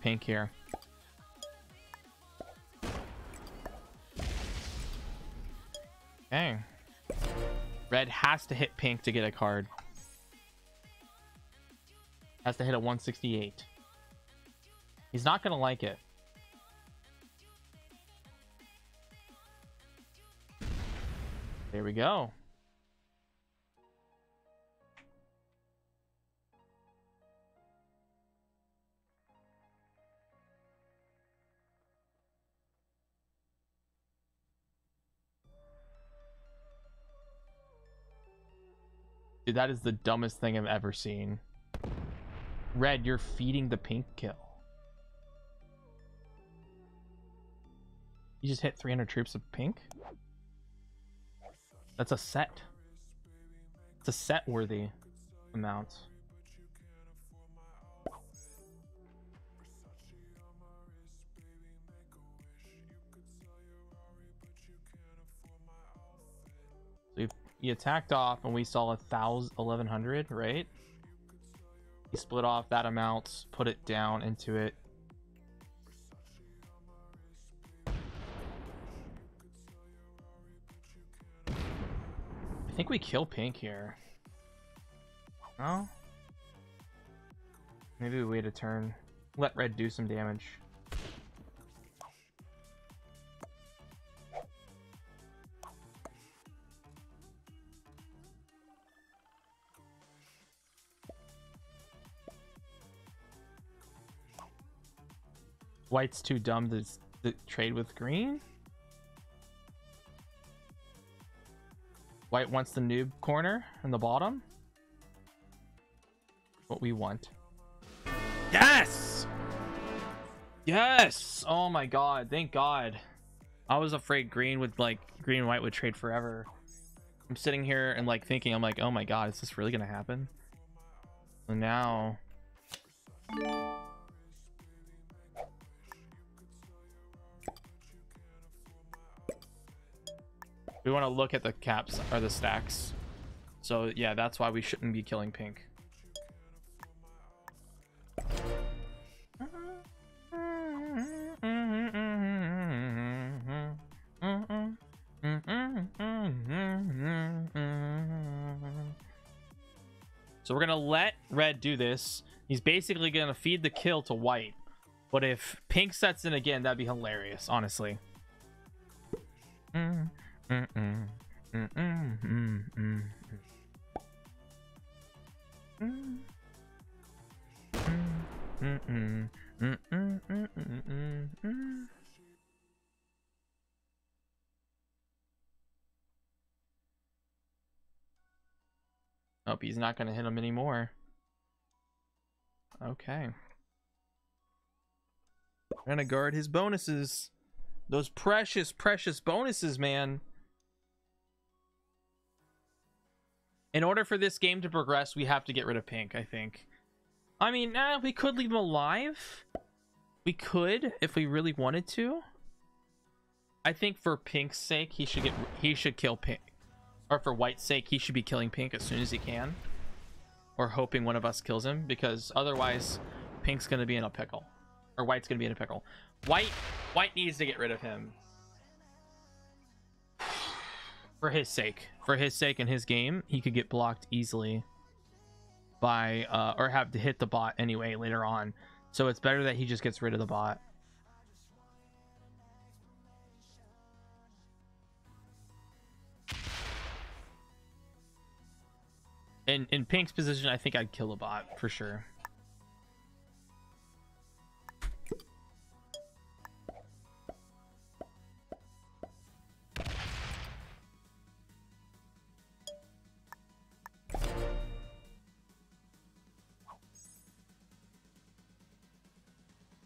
A: pink here. Okay. Red has to hit pink to get a card. Has to hit a 168. He's not gonna like it. There we go. Dude, that is the dumbest thing I've ever seen. Red, you're feeding the pink kill. You just hit 300 troops of pink? That's a set. It's a set worthy amount. He attacked off and we saw a thousand, 1100, right? He split off that amount, put it down into it. I think we kill pink here. No? Maybe we wait a turn. Let red do some damage. White's too dumb to, to trade with green. White wants the noob corner in the bottom. What we want. Yes! Yes! Oh my god, thank god. I was afraid green would like green and white would trade forever. I'm sitting here and like thinking, I'm like, oh my god, is this really gonna happen? So now we want to look at the caps or the stacks. So yeah, that's why we shouldn't be killing pink. So we're gonna let red do this. He's basically gonna feed the kill to white. But if pink sets in again, that'd be hilarious, honestly. Mm, mm, mm. Nope, he's not going to hit him anymore. Okay. We're going to guard his bonuses. Those precious, precious bonuses, man. In order for this game to progress, we have to get rid of Pink, I think. I mean, nah, we could leave him alive. We could, if we really wanted to. I think for Pink's sake, he should get he should kill Pink. Or for White's sake, he should be killing Pink as soon as he can. Or hoping one of us kills him, because otherwise, Pink's gonna be in a pickle. Or White's gonna be in a pickle. White White needs to get rid of him. [SIGHS] For his sake. For his sake and his game, he could get blocked easily by uh or have to hit the bot anyway later on. So it's better that he just gets rid of the bot. In in Pink's position, I think I'd kill the bot for sure.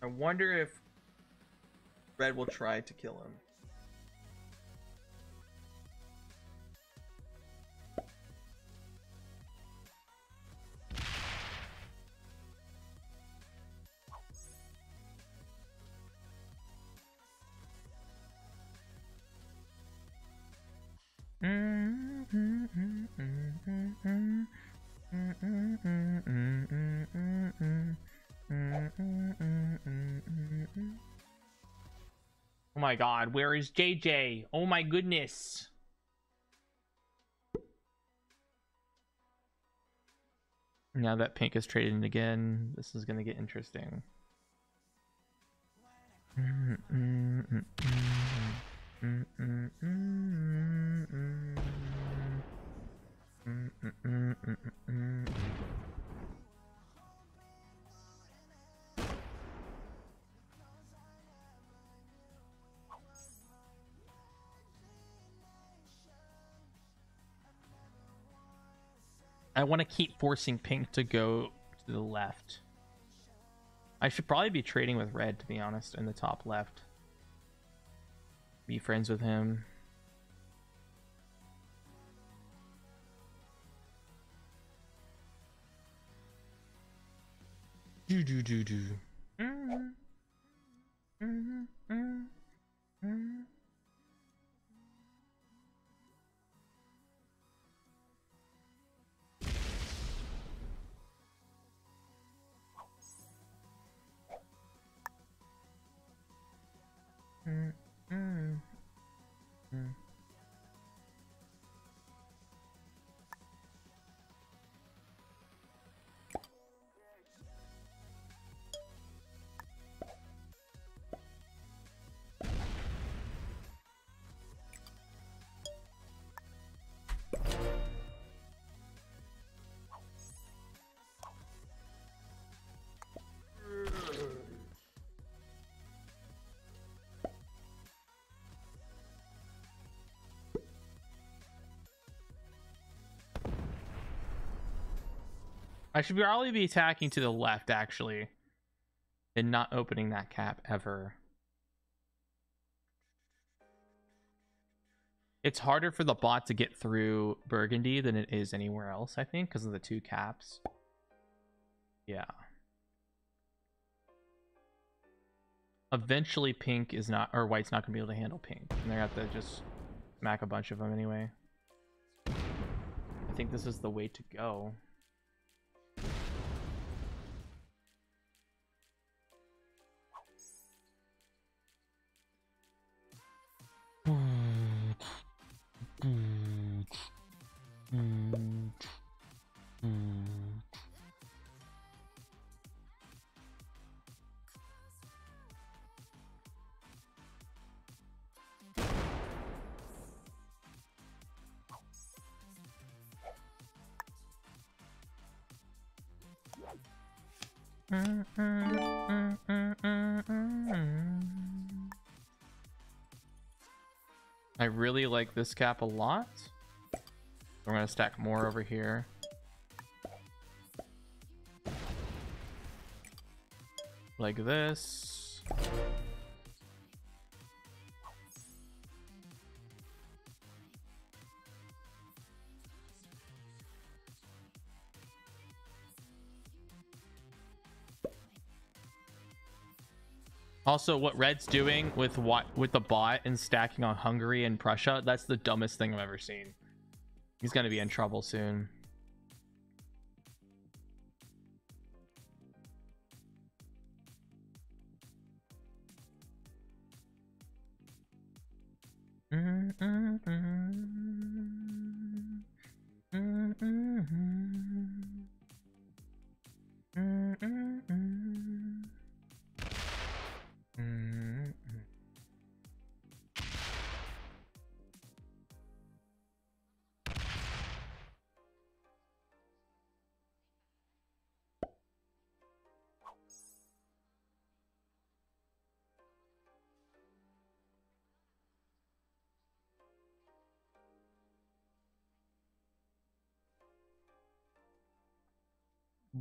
A: I wonder if Red will try to kill him. My god, where is JJ? Oh my goodness. Now that pink is trading again, this is gonna get interesting. I want to keep forcing pink to go to the left. I should probably be trading with red, to be honest, in the top left. Be friends with him. Do do do do. Mm. Mm, mm, mm. Mm, mm, mm. I should probably be attacking to the left, actually. And not opening that cap ever. It's harder for the bot to get through Burgundy than it is anywhere else, I think, because of the two caps. Yeah. Eventually, pink is not, or white's not going to be able to handle pink. And they're going to have to just smack a bunch of them anyway. I think this is the way to go. Really like this cap a lot. We're gonna stack more over here. Like this. Also, what Red's doing with what with the bot and stacking on Hungary and Prussia, that's the dumbest thing I've ever seen. He's gonna be in trouble soon. Mm-hmm. Mm-hmm. Mm-hmm.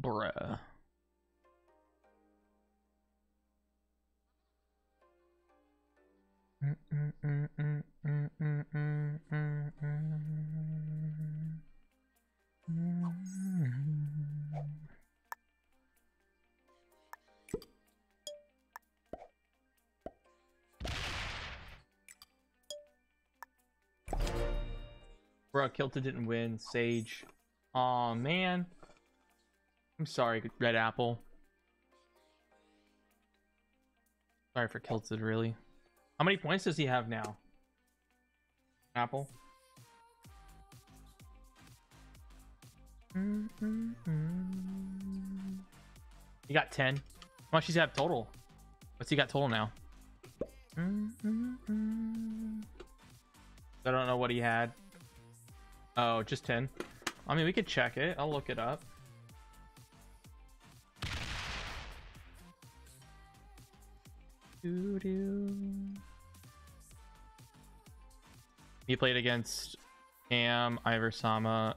A: Bruh. Kilta didn't win. Sage. Aw, man. I'm sorry, Red Apple. Sorry for Kilted, really. How many points does he have now? Apple? He got 10. How much does he have total? What's he got total now? I don't know what he had. Oh, just 10. I mean, we could check it. I'll look it up. He played against Cam, Iversama,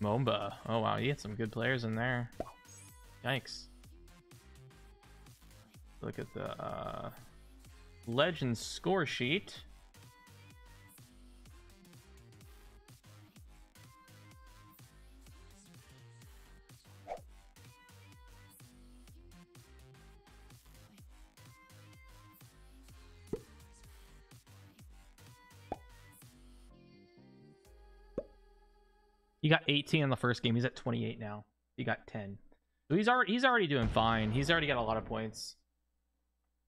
A: Momba. Oh wow, he had some good players in there. Yikes. Look at the uh, Legends score sheet. He got 18 in the first game. He's at 28 now. He got 10. So he's already he's already doing fine. He's already got a lot of points.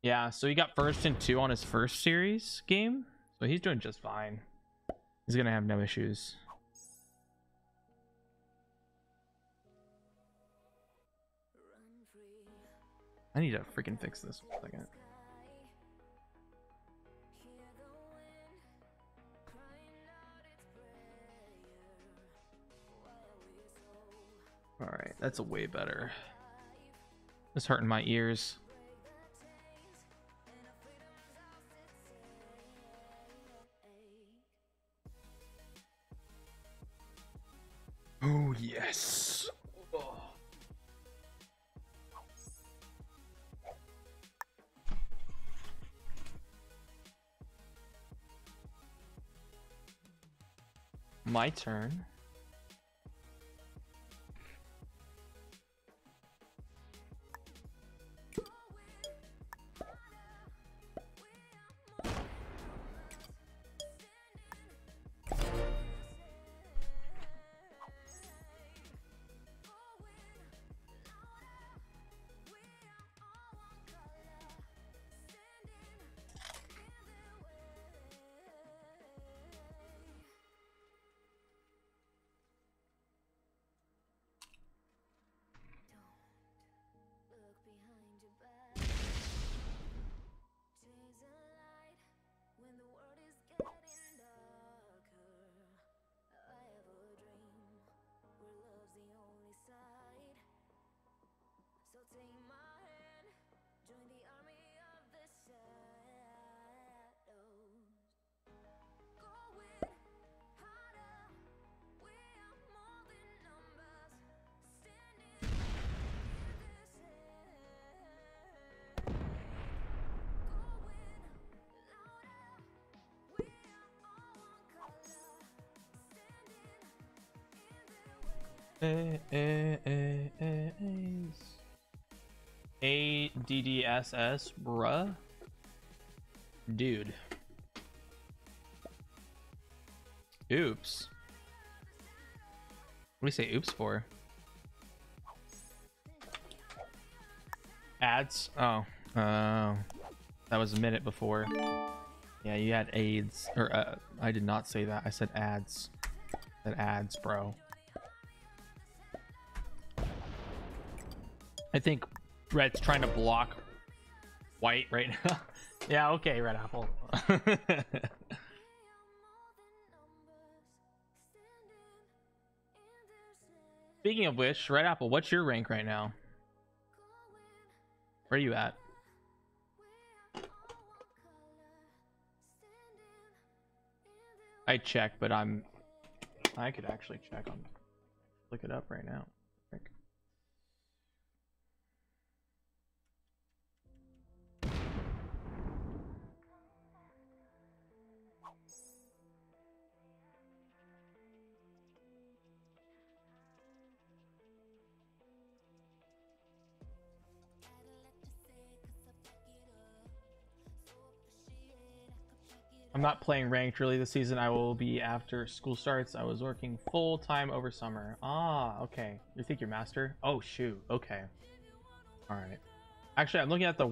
A: Yeah, so he got first and two on his first series game. So he's doing just fine. He's gonna have no issues. I need to freaking fix this one second. Alright, that's a way better. It's hurting my ears. Oh yes. Oh. My turn. Ehs. A D D S S, bruh. Dude. Oops. What do you say oops for? Ads? Oh. Oh. That was a minute before. Yeah, you had AIDS. Or, uh, I did not say that. I said ads. Said ads, bro. I think Red's trying to block white right now. [LAUGHS] yeah, okay, Red Apple. [LAUGHS] Speaking of which, Red Apple, what's your rank right now? Where are you at? I check, but I'm. I could actually check on. Look it up right now. Not playing ranked really this season. I will be after school starts. I was working full time over summer. Ah, okay. You think you're master? Oh shoot. Okay. All right. Actually, I'm looking at the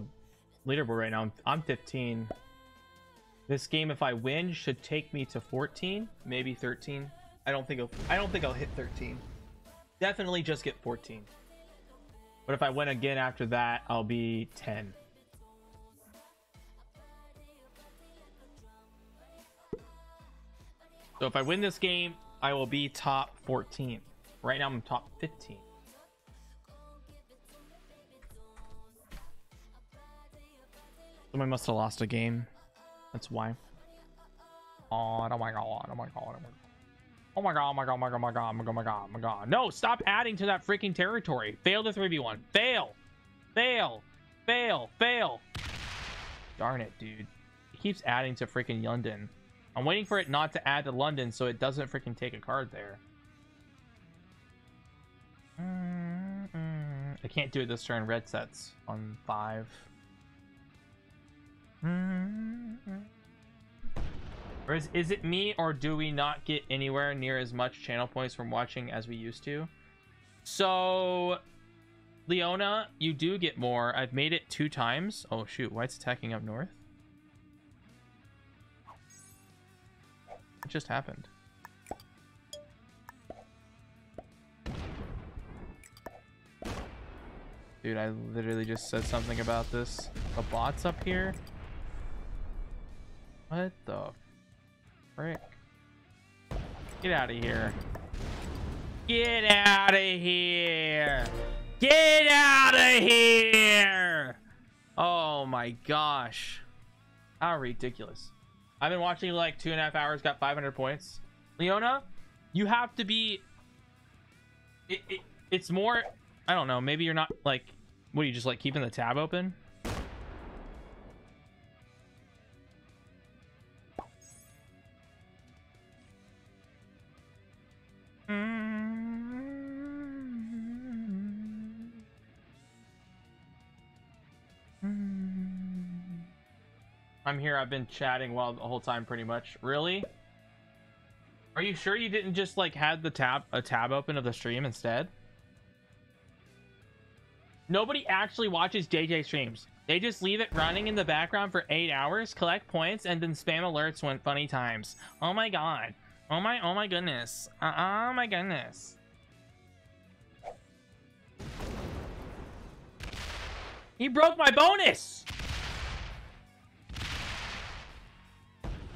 A: leaderboard right now. I'm, I'm 15. This game, if I win, should take me to 14, maybe 13. I don't think I'll, I don't think I'll hit 13. Definitely just get 14. But if I win again after that, I'll be 10. So if I win this game, I will be top 14. Right now, I'm top 15. Someone must have lost a game. That's why. Oh, oh my god, oh my god, oh my god. Oh my god, oh my god, oh my god, oh my god, oh my god, oh my god. No, stop adding to that freaking territory. Fail the 3v1. Fail. Fail. Fail. Fail. Darn it, dude. It keeps adding to freaking London. I'm waiting for it not to add to London so it doesn't freaking take a card there. I can't do it this turn. Red sets on five. Or is, is it me or do we not get anywhere near as much channel points from watching as we used to? So, Leona, you do get more. I've made it two times. Oh shoot, White's attacking up north. What just happened? Dude, I literally just said something about this. The bot's up here? What the frick? Get out of here. Get out of here. Get out of here. Oh my gosh. How ridiculous. I've been watching like two and a half hours, got 500 points. Leona, you have to be it, it, it's more i don't know maybe you're not like what are you just like keeping the tab open I'm here. I've been chatting while the whole time, pretty much. Really? Are you sure you didn't just like had the tab a tab open of the stream instead? Nobody actually watches JJ streams. They just leave it running in the background for eight hours, collect points, and then spam alerts when funny times. Oh my god. Oh my oh my goodness. Uh oh my goodness. He broke my bonus!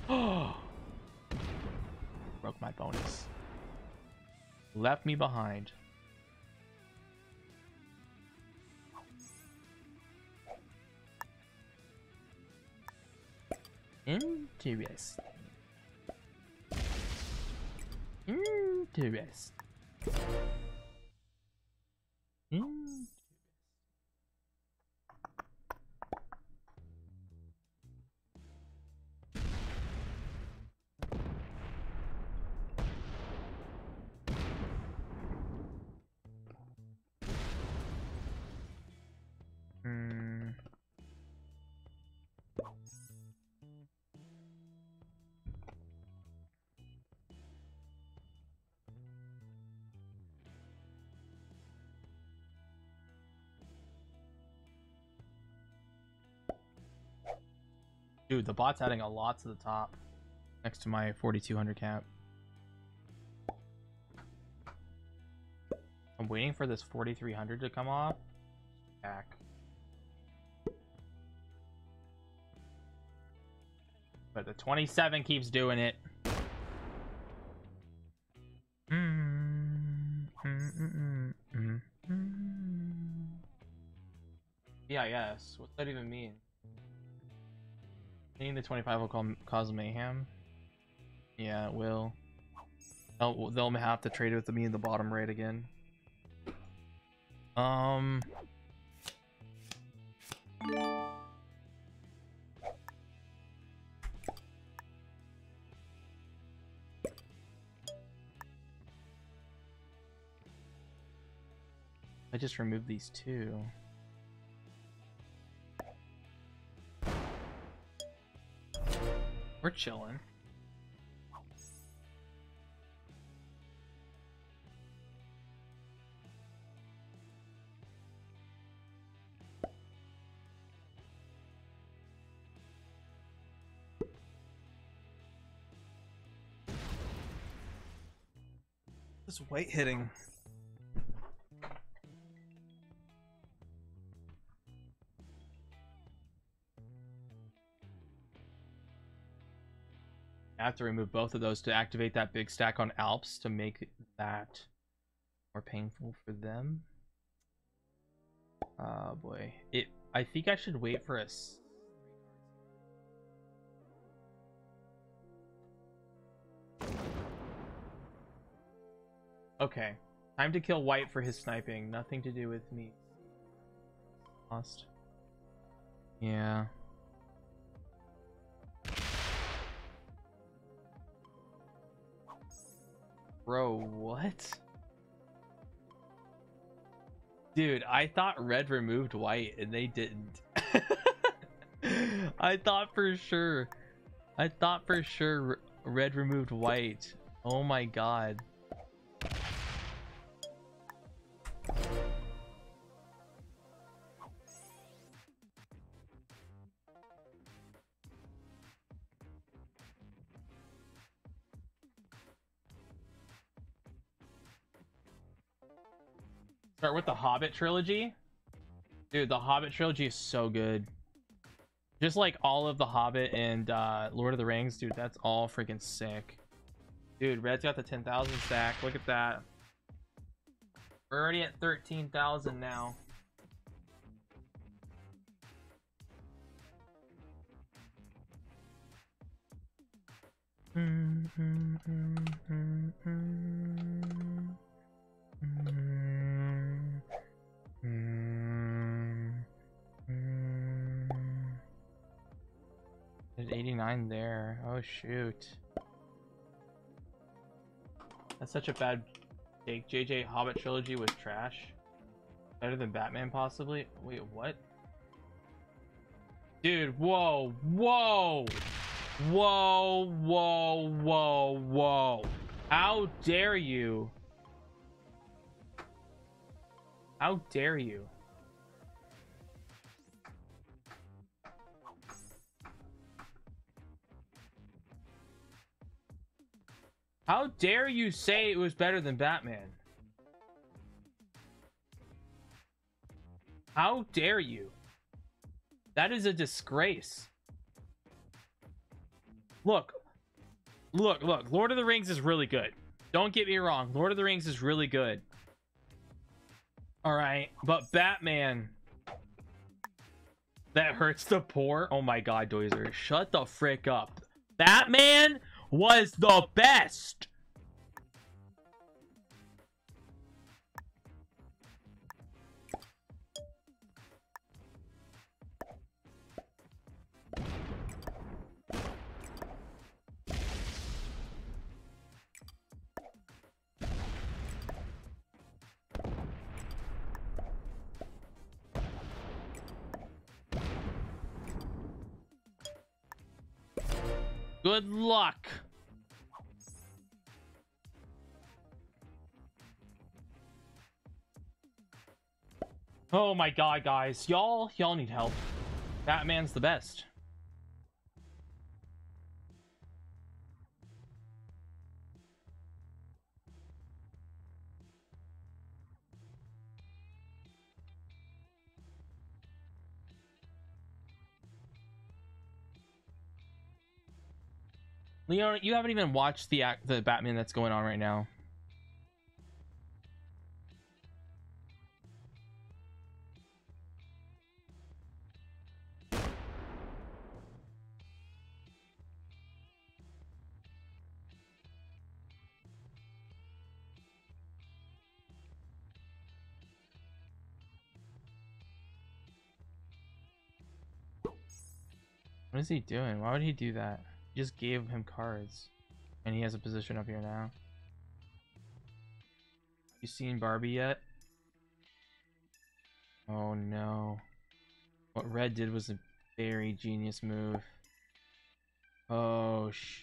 A: Oh [GASPS] broke my bonus. Left me behind. Interesting. Interesting. Mm. Dude, the bot's adding a lot to the top next to my 4200 cap. I'm waiting for this 4300 to come off. Back. But the 27 keeps doing it. Mm, mm, mm, mm, mm. Yeah, yes. What's that even mean? Meaning the 25 will cause mayhem? Yeah, it will. They'll, they'll have to trade with me in the bottom right again. Um... I just removed these two. We're chilling. This white hitting. Have to remove both of those to activate that big stack on Alps to make that more painful for them. Oh boy. It I think I should wait for us. Okay. Time to kill white for his sniping. Nothing to do with me. Lost. Yeah. Bro, what? Dude, I thought red removed white and they didn't. [LAUGHS] I thought for sure. I thought for sure red removed white. Oh my god. The Hobbit trilogy. Dude, the Hobbit trilogy is so good. Just like all of the Hobbit and uh, Lord of the Rings, dude, that's all freaking sick. Dude, Red's got the 10,000 stack. Look at that. We're already at 13,000 now. Mm-hmm. Mm-hmm. Mm-hmm. Mm, mm. There's 89 there. Oh shoot. That's such a bad take. JJ Hobbit trilogy was trash. Better than Batman, possibly? Wait, what? Dude, whoa, whoa! Whoa, whoa, whoa, whoa. How dare you? How dare you? How dare you say it was better than Batman? How dare you? That is a disgrace. Look, look, look. Lord of the Rings is really good. Don't get me wrong. Lord of the Rings is really good. All right, but Batman. That hurts the poor. Oh my god, Doiser. Shut the frick up. Batman was the best. Good luck. Oh my god, guys. Y'all, y'all need help. Batman's the best. Leon, you haven't even watched the act, the Batman that's going on right now. What is he doing? Why would he do that? Just gave him cards. And he has a position up here now. You seen Barbie yet? Oh no. What Red did was a very genius move. Oh sh.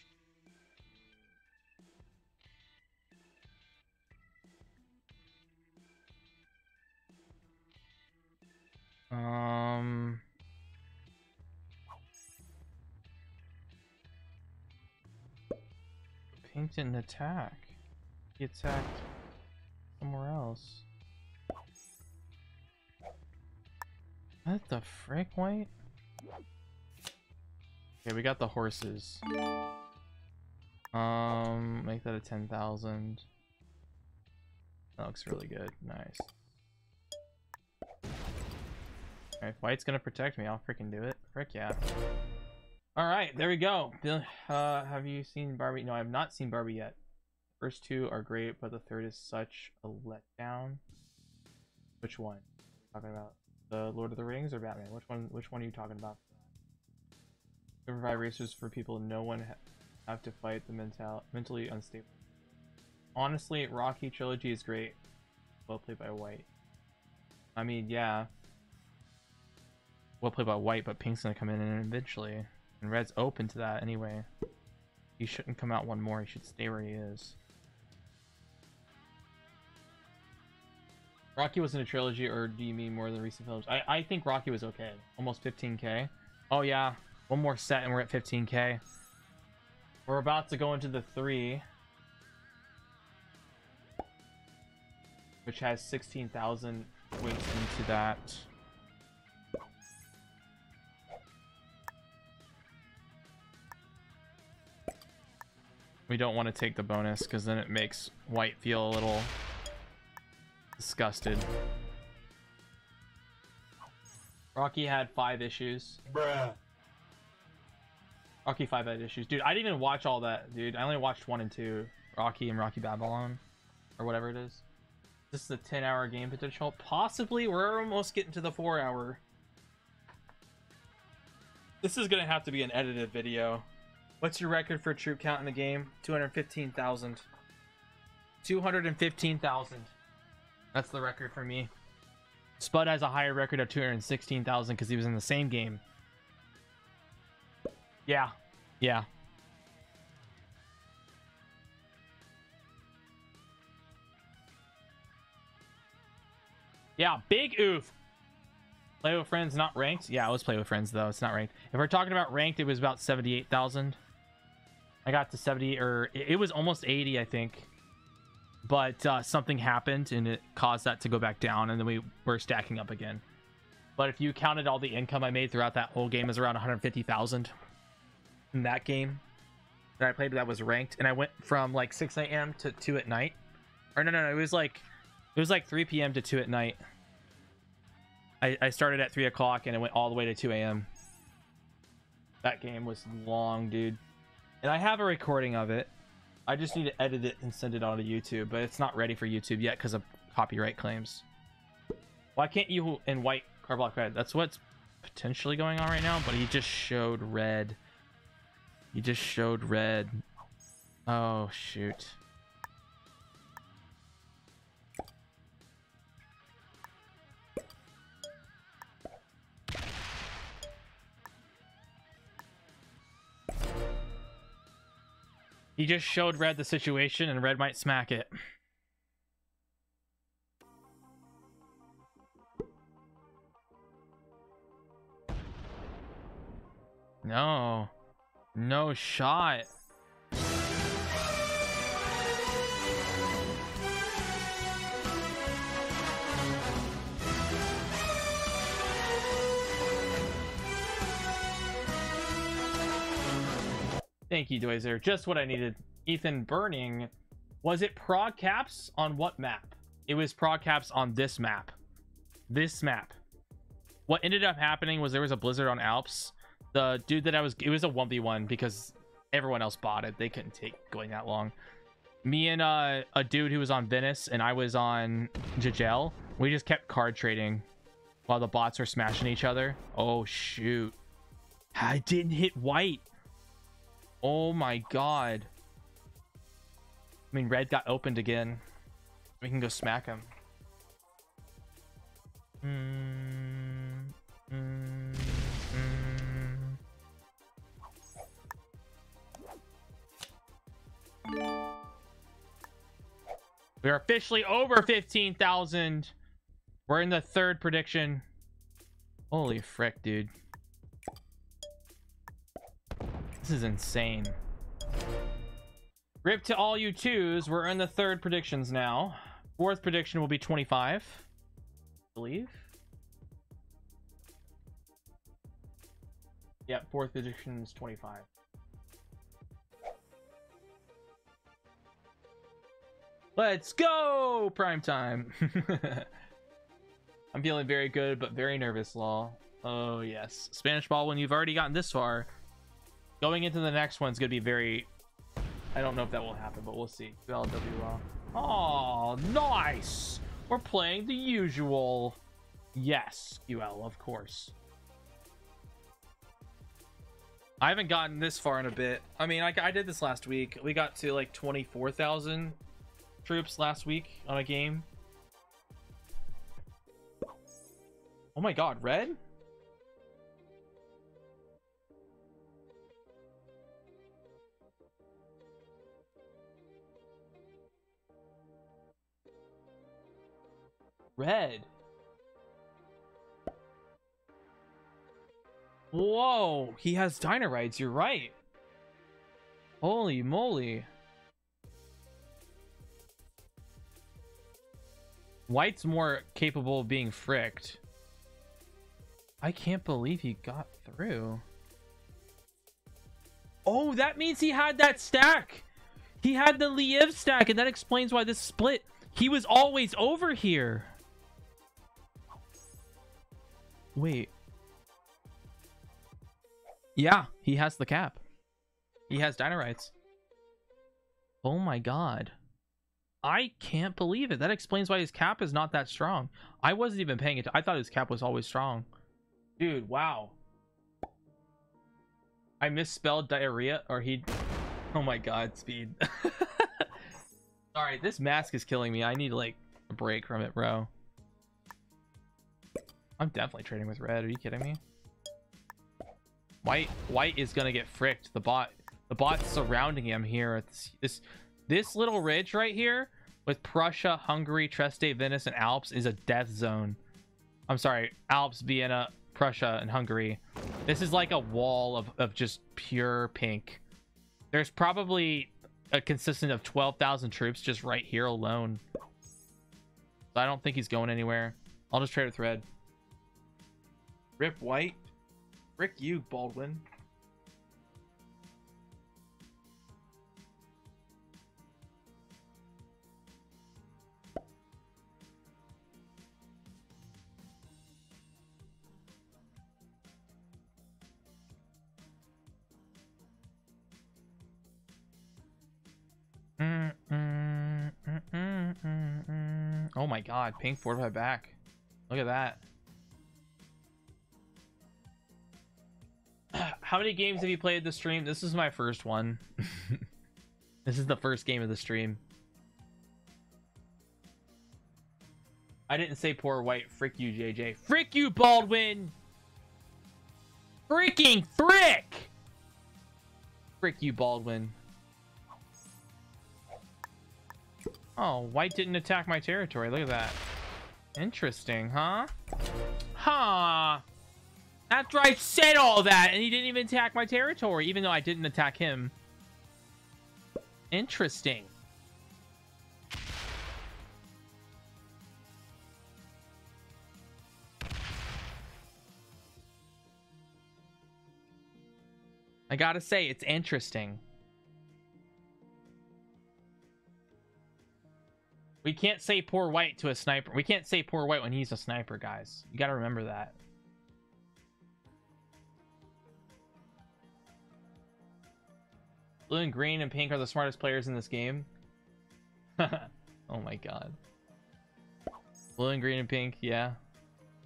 A: Um. Pink didn't attack. He attacked somewhere else. What the frick, White? Okay, we got the horses. Um, make that a 10,000. That looks really good. Nice. Alright, White's gonna protect me, I'll freaking do it. Frick yeah. All right, there we go. Uh, have you seen Barbie? No, I have not seen Barbie yet. First two are great, but the third is such a letdown. Which one? Talking about the Lord of the Rings or Batman? Which one? Which one are you talking about? Provide racers for people no one ha have to fight the mental mentally unstable. Honestly, Rocky trilogy is great. Well played by White. I mean, yeah. Well played by White, but Pink's gonna come in and eventually. And Red's open to that anyway. He shouldn't come out one more. He should stay where he is. Rocky was in a trilogy, or do you mean more than recent films? I, I think Rocky was okay. Almost 15k. Oh yeah, one more set and we're at 15k. We're about to go into the three. Which has 16,000 points into that. We don't want to take the bonus because then it makes White feel a little disgusted. Rocky had five issues.
D: Bruh.
A: Rocky 5 had issues. Dude, I didn't even watch all that, dude. I only watched 1 and 2. Rocky and Rocky Babylon. Or whatever it is. This is a 10 hour game potential. Possibly. We're almost getting to the 4 hour. This is going to have to be an edited video. What's your record for troop count in the game? 215,000. 215,000. That's the record for me. Spud has a higher record of 216,000 because he was in the same game. Yeah. Yeah. Yeah, big oof. Play with friends, not ranked. Yeah, let's play with friends though. It's not ranked. If we're talking about ranked, it was about seventy-eight thousand. I got to seventy, or it was almost eighty, I think. But uh, something happened and it caused that to go back down, and then we were stacking up again. But if you counted all the income I made throughout that whole game, is around one hundred fifty thousand in that game that I played that was ranked, and I went from like six a.m. to two at night. Or no, no, no, it was like it was like 3 p.m. to 2 at night. I, I started at 3 o'clock and it went all the way to 2 a.m. That game was long, dude. And I have a recording of it. I just need to edit it and send it onto YouTube, but it's not ready for YouTube yet because of copyright claims. Why can't you in white car block red? That's what's potentially going on right now, but he just showed red. He just showed red. Oh, shoot. He just showed Red the situation, and Red might smack it. No. No shot. Thank you, Dwayzer. Just what I needed. Ethan Burning. Was it prog caps on what map? It was prog caps on this map. This map. What ended up happening was there was a blizzard on Alps. The dude that I was, it was a 1v1 because everyone else bought it. They couldn't take going that long. Me and uh, a dude who was on Venice and I was on Jajel, we just kept card trading while the bots were smashing each other. Oh, shoot. I didn't hit white. Oh my god. I mean, red got opened again. We can go smack him. Mm, mm, mm. We are officially over 15,000. We're in the third prediction. Holy frick, dude. This is insane. Rip to all you twos. We're in the third predictions now. Fourth prediction will be 25. I believe. Yep, fourth prediction is 25. Let's go! Prime time. [LAUGHS] I'm feeling very good, but very nervous, Law. Oh, yes. Spanish ball, when you've already gotten this far, going into the next one's going to be very... I don't know if that will happen, but we'll see. LWL. Oh, nice! We're playing the usual. Yes, QL, of course. I haven't gotten this far in a bit. I mean, I, I did this last week. We got to like 24,000 troops last week on a game. Oh my god, red? Red. Whoa, he has Dynarites, you're right. Holy moly. White's more capable of being fricked. I can't believe he got through. Oh, that means he had that stack. He had the Liev stack, and that explains why this split. He was always over here. Wait. Yeah, he has the cap. He has Dynarites. Oh my god. I can't believe it. That explains why his cap is not that strong. I wasn't even paying it. I thought his cap was always strong. Dude, wow. I misspelled diarrhea, or he. Oh my god, speed. [LAUGHS] Alright, this mask is killing me. I need like a break from it, bro. I'm definitely trading with red. Are you kidding me? White white is gonna get fricked. The bot the bot's surrounding him here this this, this little ridge right here with Prussia, Hungary, Trieste, Venice, and Alps is a death zone. I'm sorry, Alps, Vienna, Prussia, and Hungary. This is like a wall of, of just pure pink. There's probably a consistent of 12,000 troops just right here alone. So I don't think he's going anywhere. I'll just trade with red. Rip white. Frick you, Baldwin. Oh my god, pink fortified back. Look at that. How many games have you played this stream? This is my first one. [LAUGHS] this is the first game of the stream. I didn't say poor white. Frick you, JJ. Frick you, Baldwin! Freaking frick! Frick you, Baldwin. Oh, white didn't attack my territory. Look at that. Interesting, huh? Huh. After I said all that, and he didn't even attack my territory, even though I didn't attack him. Interesting. I gotta say, it's interesting. We can't say poor white to a sniper. We can't say poor white when he's a sniper, guys. You gotta remember that. Blue and green and pink are the smartest players in this game. [LAUGHS] oh my god. Blue and green and pink, yeah.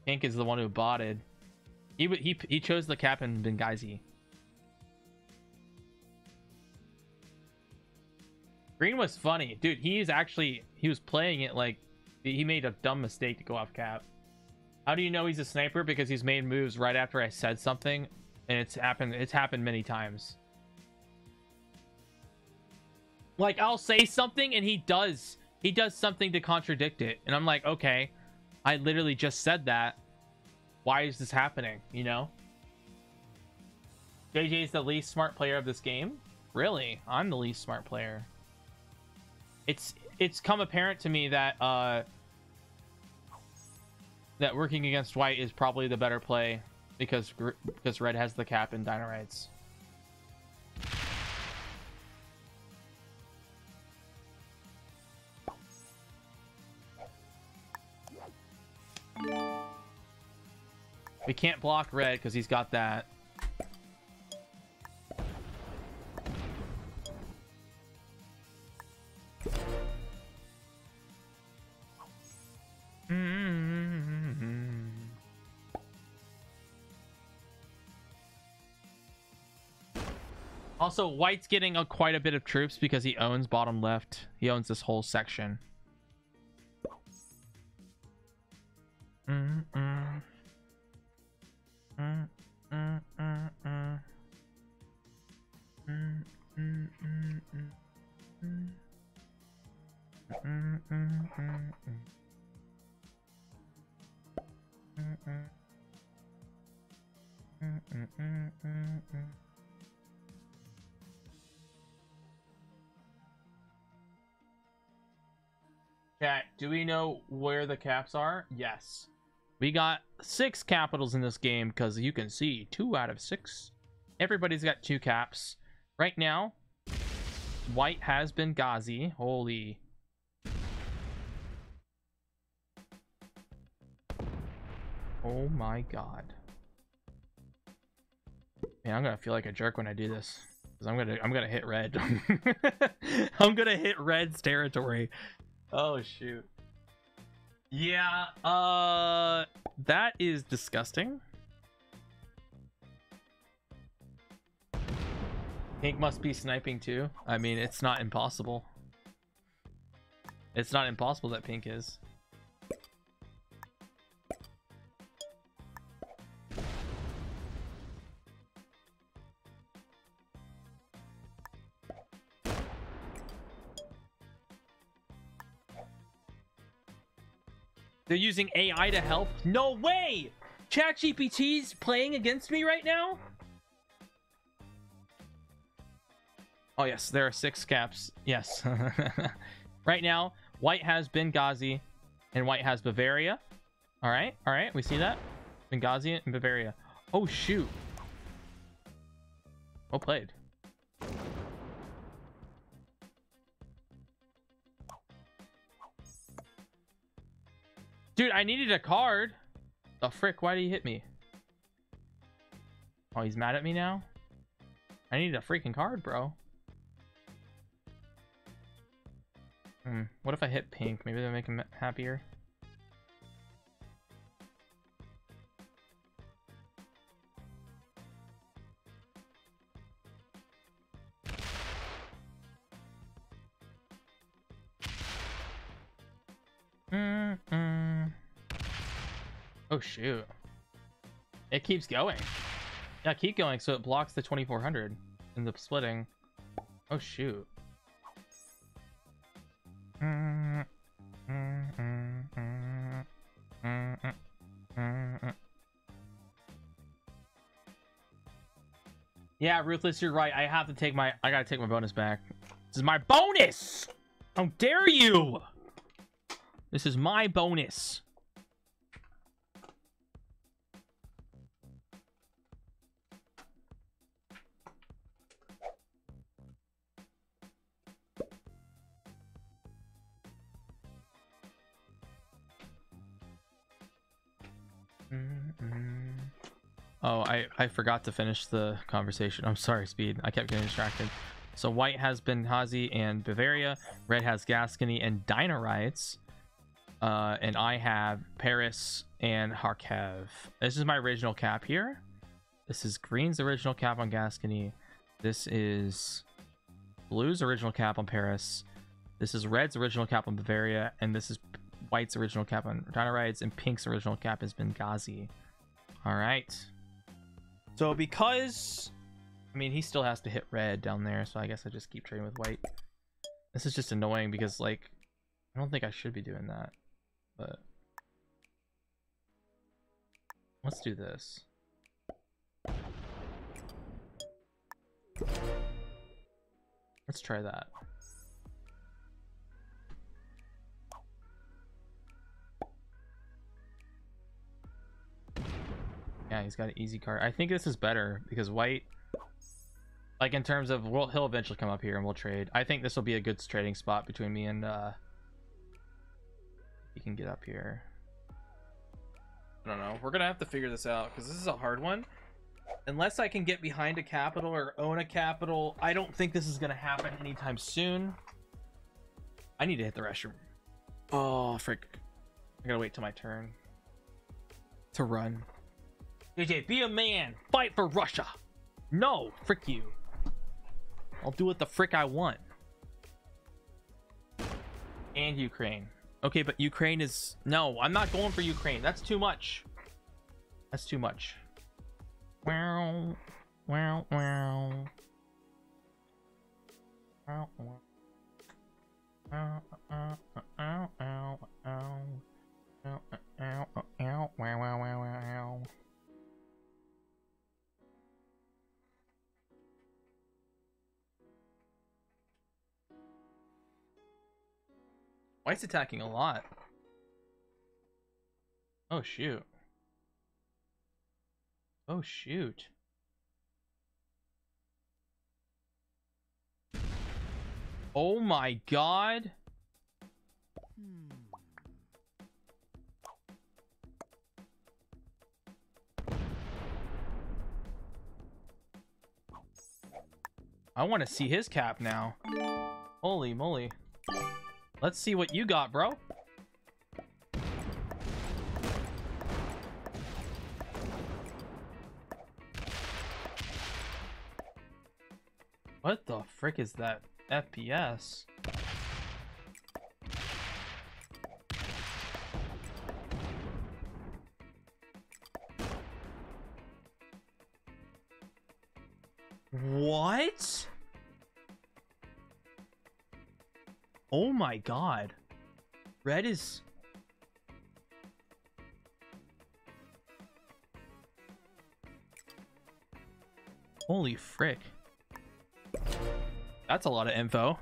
A: Pink is the one who botted. He he he chose the cap in Benghazi. Green was funny, dude. He's actually he was playing it like he made a dumb mistake to go off cap. How do you know he's a sniper? Because he's made moves right after I said something, and it's happened. It's happened many times. Like I'll say something and he does he does something to contradict it, and I'm like, okay, I literally just said that. Why is this happening? You know. JJ is the least smart player of this game. Really, I'm the least smart player it's it's come apparent to me that uh that working against white is probably the better play because because red has the cap and dinarites. We can't block red because he's got that. Also, White's getting a, quite a bit of troops because he owns bottom left. He owns this whole section. Know where the caps are? Yes. We got six capitals in this game because you can see two out of six. Everybody's got two caps. Right now, white has Benghazi. Holy. Oh my god. Man, I'm gonna feel like a jerk when I do this. Cause I'm gonna I'm gonna hit red. [LAUGHS] I'm gonna hit red's territory. oh shoot. Yeah, uh that is disgusting. Pink must be sniping too. I mean, it's not impossible. It's not impossible that Pink is. They're using AI to help? No way! ChatGPT's playing against me right now? Oh yes, there are six caps. Yes. [LAUGHS] right now, white has Benghazi and white has Bavaria. All right, all right, we see that. Benghazi and Bavaria. Oh shoot. Well played. Dude, I needed a card. The frick, why did he hit me? Oh, he's mad at me now? I need a freaking card, bro. Hmm. What if I hit pink? Maybe that'll make him happier. Oh shoot. It keeps going. Yeah, keep going so it blocks the 2400 in the splitting. Oh shoot. Yeah, Ruthless, you're right. I have to take my I gotta take my bonus back. This is my bonus! How dare you! This is my bonus. I, forgot to finish the conversation. I'm sorry, Speed. I kept getting distracted. So white has Benghazi and Bavaria. Red has Gascony and Dinarites. Uh, and I have Paris and Kharkiv. This is my original cap here. This is Green's original cap on Gascony. This is Blue's original cap on Paris. This is Red's original cap on Bavaria. And this is White's original cap on Dinarites. And Pink's original cap has Benghazi. All right. So because, I mean, he still has to hit red down there, so I guess I just keep trading with white. This is just annoying because, like, I don't think I should be doing that, but let's do this. Let's try that. Yeah, he's got an easy card. I think this is better because white, like in terms of, we'll, he'll eventually come up here and we'll trade. I think this will be a good trading spot between me and, uh, he can get up here. I don't know. We're going to have to figure this out because this is a hard one. Unless I can get behind a capital or own a capital, I don't think this is going to happen anytime soon. I need to hit the restroom. Oh, frick. I gotta wait till my turn to run. JJ, be a man. Fight for Russia. No, frick you. I'll do what the frick I want. And Ukraine. Okay, but Ukraine is... No, I'm not going for Ukraine. That's too much. That's too much. Wow. Wow, wow. Wow. Ow, ow, ow, ow, ow. Ow, ow, ow, ow, wow, wow, wow, wow, ow. White's attacking a lot. Oh shoot. Oh shoot. Oh my god. I want to see his cap now. Holy moly. Let's see what you got, bro. What the frick is that FPS? Oh my god. Red is Holy frick. That's a lot of info.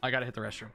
A: I gotta hit the restroom.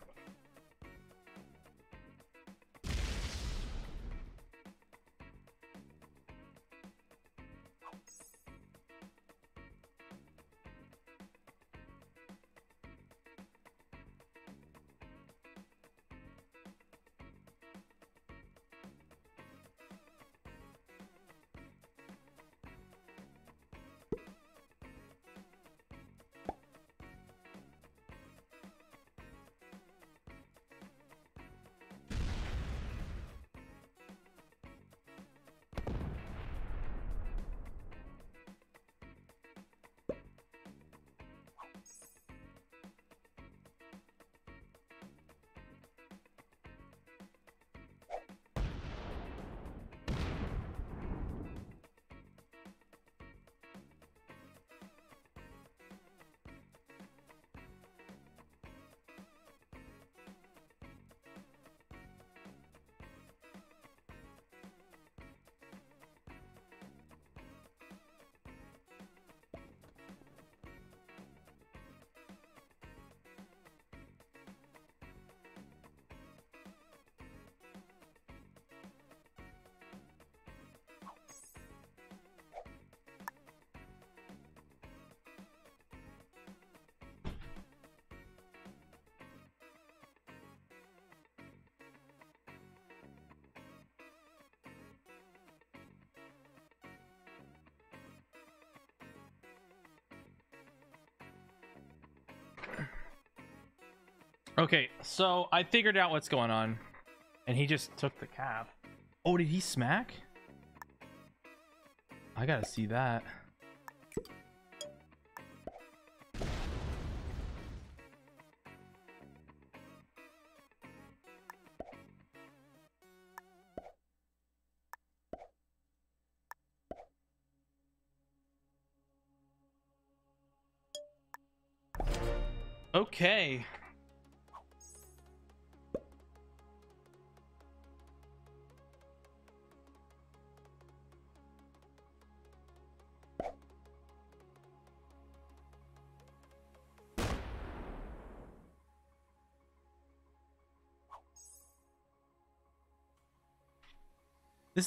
A: Okay, so I figured out what's going on. And he just took the cap. Oh, did he smack? I gotta see that.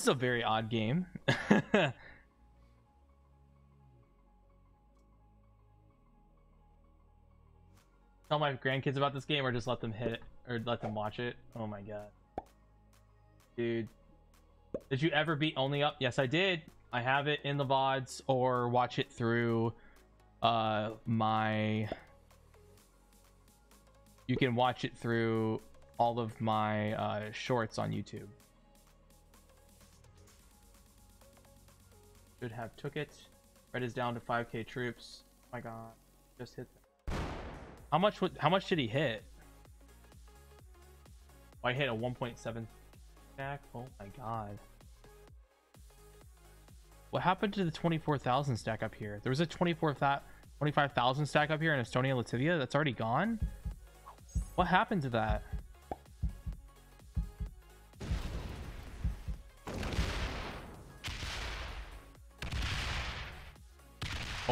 A: This is a very odd game. [LAUGHS] Tell my grandkids about this game or just let them hit it or let them watch it. Oh my god. Dude. Did you ever beat Only Up? Yes, I did. I have it in the VODs or watch it through uh my you can watch it through all of my uh shorts on YouTube. Should have took it. Red is down to 5k troops. Oh my god. Just hit. How much how much did he hit? Oh, I hit a 1.7 stack. Oh my god. What happened to the 24,000 stack up here? There was a 24 25,000 stack up here in Estonia Latvia. That's already gone. What happened to that?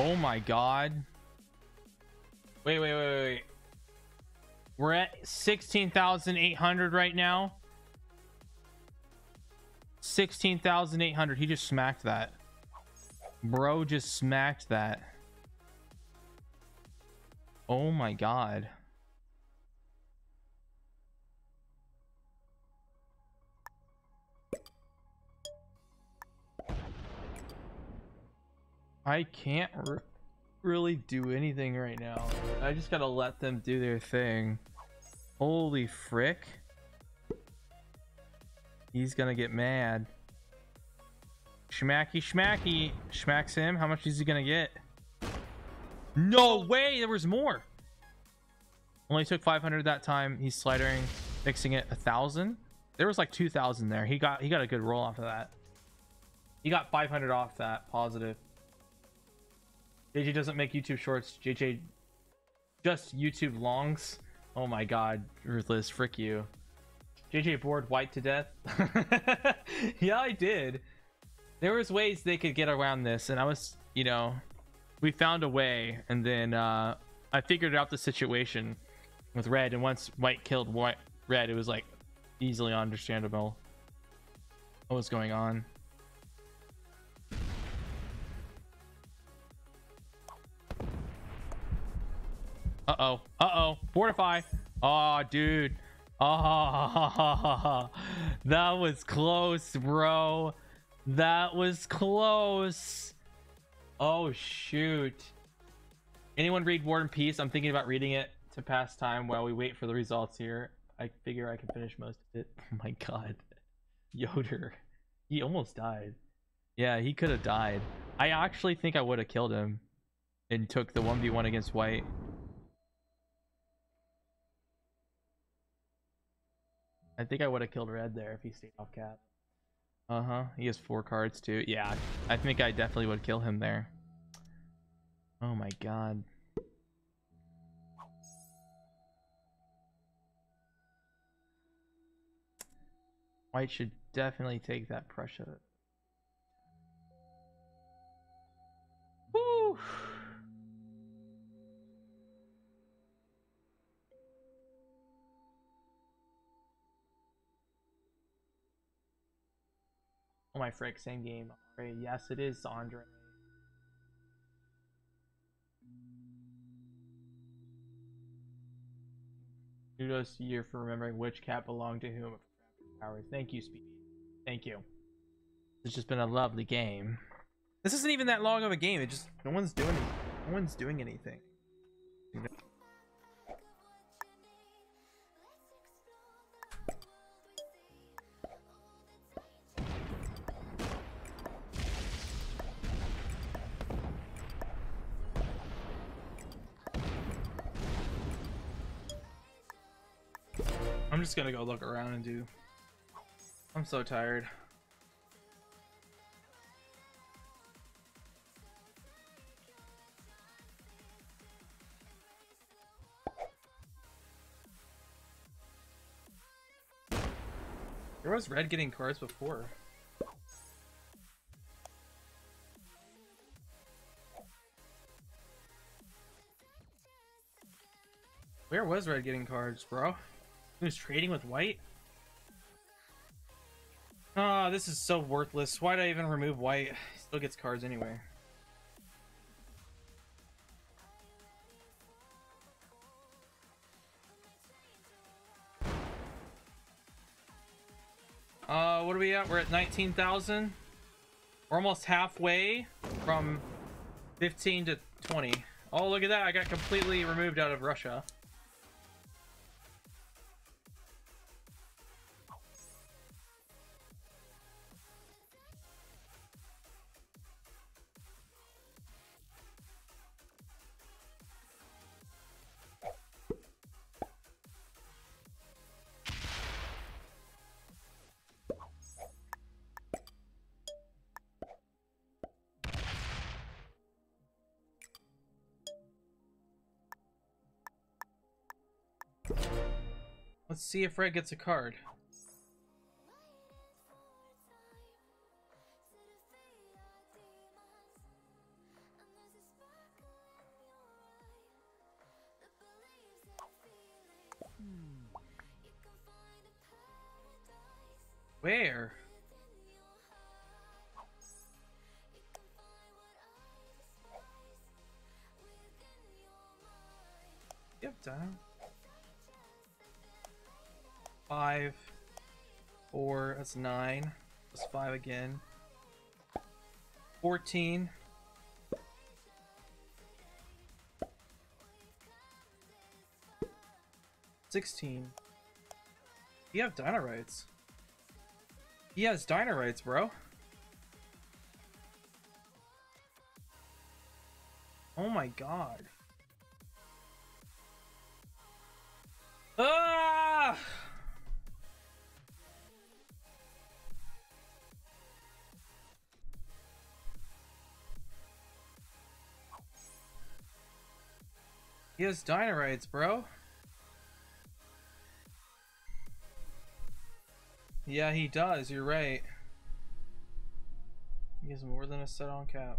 A: Oh my god. Wait, wait, wait, wait. We're at 16,800 right now. 16,800. He just smacked that. Bro just smacked that. Oh my god. I can't r really do anything right now. I just gotta let them do their thing. Holy frick. He's gonna get mad. Schmacky schmacky. Schmacks him. How much is he gonna get? No way! There was more! Only took 500 that time. He's slidering, fixing it a thousand. There was like 2,000 there. He got he got a good roll off of that. He got 500 off that. Positive. JJ doesn't make YouTube shorts. JJ just YouTube longs. Oh my god, ruthless, frick you. JJ bored white to death. [LAUGHS] yeah, I did. There was ways they could get around this, and I was, you know, we found a way, and then uh, I figured out the situation with red, and once white killed white red, it was like easily understandable what was going on. Uh-oh. Uh-oh. Fortify. Oh, dude. Oh, [LAUGHS] that was close, bro. That was close. Oh, shoot. Anyone read War and Peace? I'm thinking about reading it to pass time while we wait for the results here. I figure I can finish most of it. [LAUGHS] Oh my god. Yoder. He almost died. Yeah, he could have died. I actually think I would have killed him and took the 1v1 against white. I think I would have killed red there if he stayed off cap. Uh-huh. He has four cards too. Yeah, I think I definitely would kill him there. Oh my god. White should definitely take that pressure. Woo! Oh my frick, same game. Yes, it is Andre. Kudos to you for remembering which cat belonged to whom. Powers. Thank you, Speedy. Thank you. It's just been a lovely game. This isn't even that long of a game. It just no one's doing no one's doing anything. I'm just gonna go look around and do. I'm so tired. Where was red getting cards before. Where was red getting cards, bro? Was trading with white? Ah, this is so worthless. Why'd I even remove white? He still gets cards anyway. Uh, what are we at? We're at 19,000. We're almost halfway from 15 to 20. Oh, look at that. I got completely removed out of Russia. See if Red gets a card. 9. Plus 5 again. 14. Sixteen. He have dinorites. He has dinorites, bro. Oh my god. Ah! He has dino bro. Yeah, he does. You're right. He has more than a set on cap.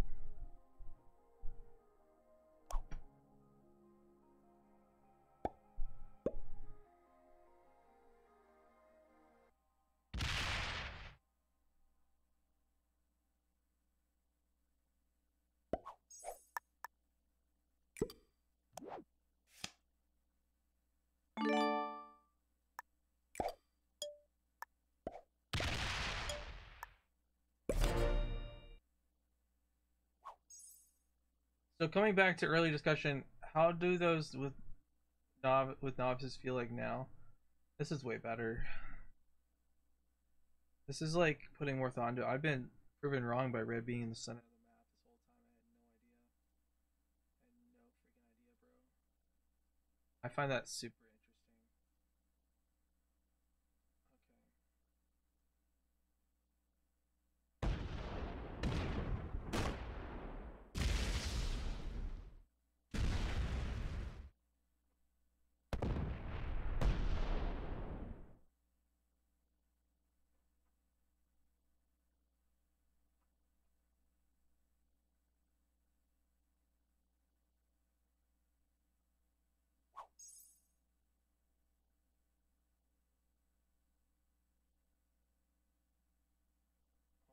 A: So coming back to early discussion, how do those with nov with novices feel like now? This is way better. This is like putting more thought into it. I've been proven wrong by red being in the center of the map this whole time. I had no idea. I had no freaking idea, bro. I find that super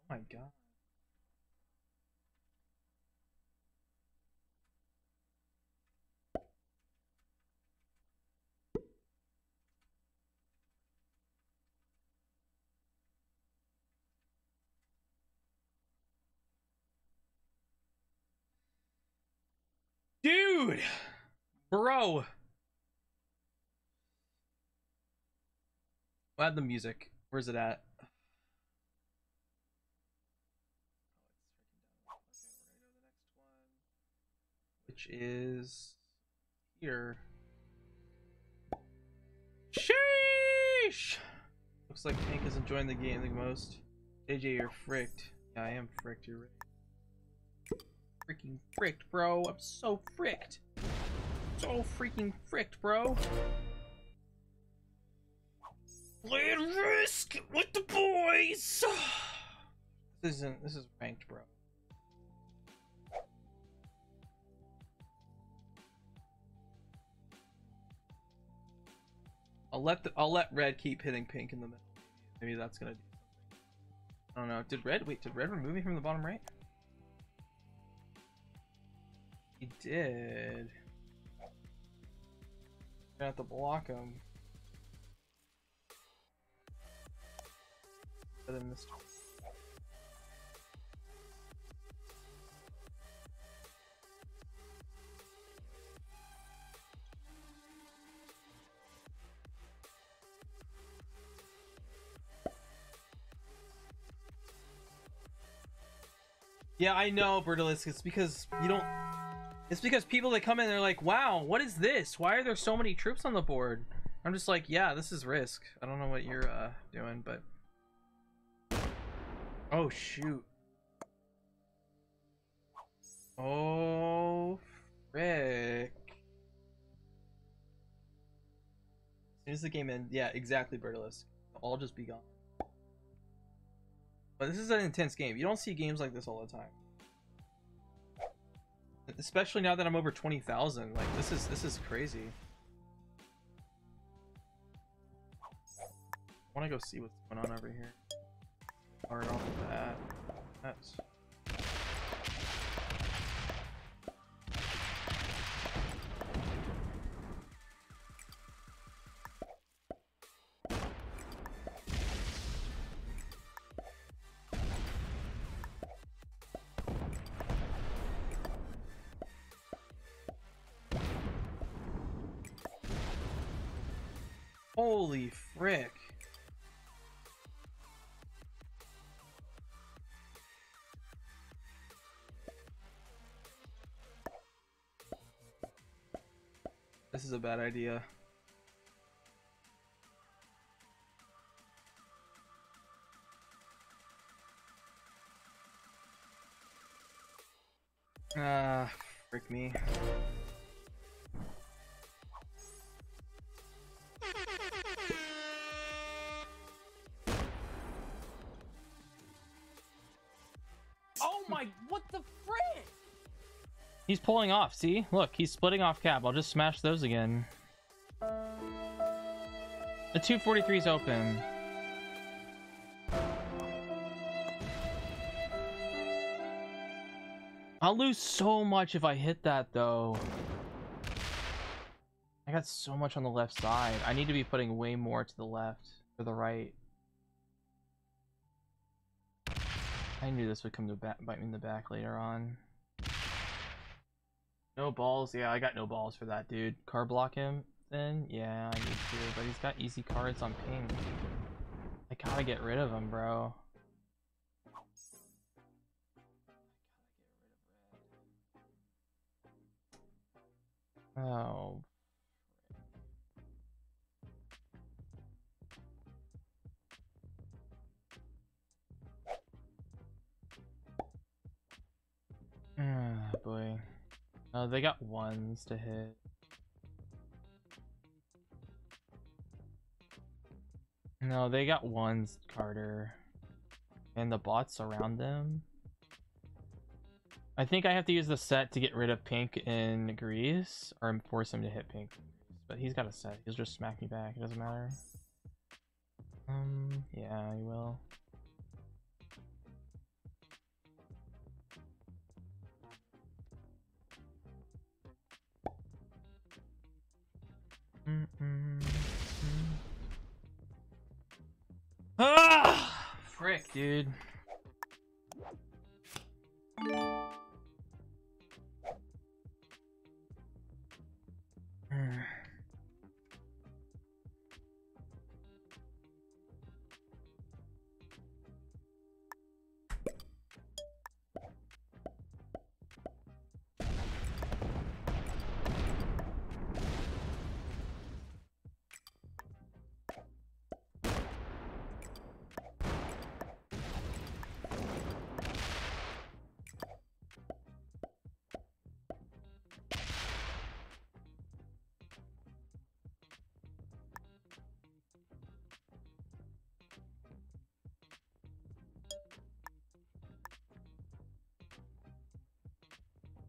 A: my god. Dude! Bro! Add the music. Where's it at? Which is here. Sheesh! Looks like Hank is enjoying the game the most. JJ, you're fricked. Yeah, I am fricked, you're right. Freaking fricked, bro. I'm so fricked. So freaking fricked, bro. Playing risk with the boys. [SIGHS] This isn't. This is ranked, bro. I'll let the, I'll let red keep hitting pink in the middle. Maybe that's gonna do something. I don't know. Did red wait? Did red remove me from the bottom right? He did. Gonna have to block him. But then this. Yeah, I know, Bertolus. It's because you don't. It's because people that come in, they're like, "Wow, what is this? Why are there so many troops on the board?" I'm just like, "Yeah, this is Risk. I don't know what you're uh, doing, but." Oh shoot! Oh frick! As soon as the game ends, yeah, exactly, Bertolus. I'll just be gone. But this is an intense game. You don't see games like this all the time. Especially now that I'm over 20,000. Like this is this is crazy. I want to go see what's going on over here. Start off with that. That's is a bad idea. Ah, frick me.
D: Oh my, what the frick?
A: He's pulling off, see? Look, he's splitting off cap. I'll just smash those again. The 243 is open. I'll lose so much if I hit that, though. I got so much on the left side. I need to be putting way more to the left or the right. I knew this would come to bite me in the back later on. No balls. Yeah, I got no balls for that, dude. Car block him? Then? Yeah, I need to, but he's got easy cards on ping. I gotta get rid of him, bro. Oh. Ah, boy. Oh, they got ones to hit. No, they got ones, Carter. And the bots around them. I think I have to use the set to get rid of pink in Greece, or force him to hit pink. But he's got a set. He'll just smack me back. It doesn't matter. Um, yeah, he will. Ah! Frick, dude.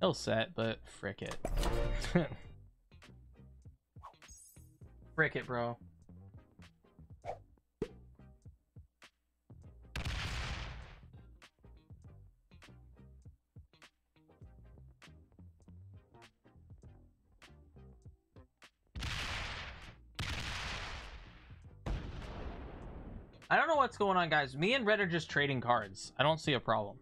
A: He'll set, but frick it. [LAUGHS] frick it, bro. I don't know what's going on, guys. Me and Red are just trading cards. I don't see a problem.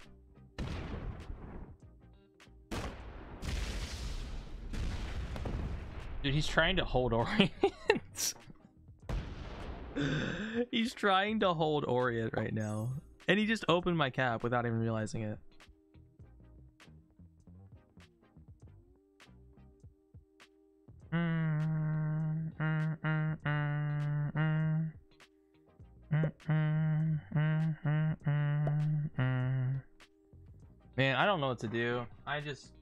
A: Dude, he's trying to hold Orient. [LAUGHS] he's trying to hold Orient right now. And he just opened my cap without even realizing it. Man, I don't know what to do. I just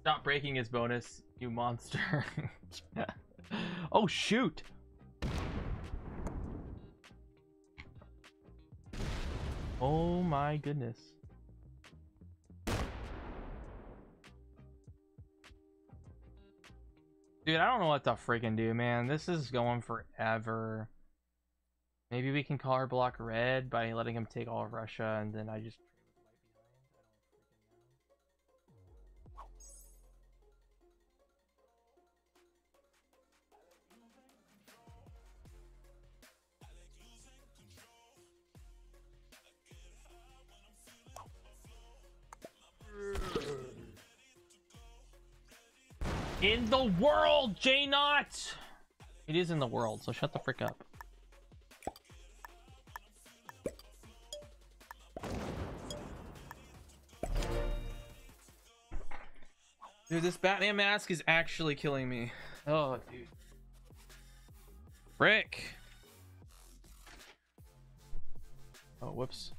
A: stop breaking his bonus, you monster. [LAUGHS] oh shoot. Oh my goodness. Dude, I don't know what to freaking do, man. This is going forever. Maybe we can color block red by letting him take all of Russia, and then I just The world, J Knot! It is in the world, so shut the frick up. Dude, this Batman mask is actually killing me. Oh, dude. Frick. Oh, whoops.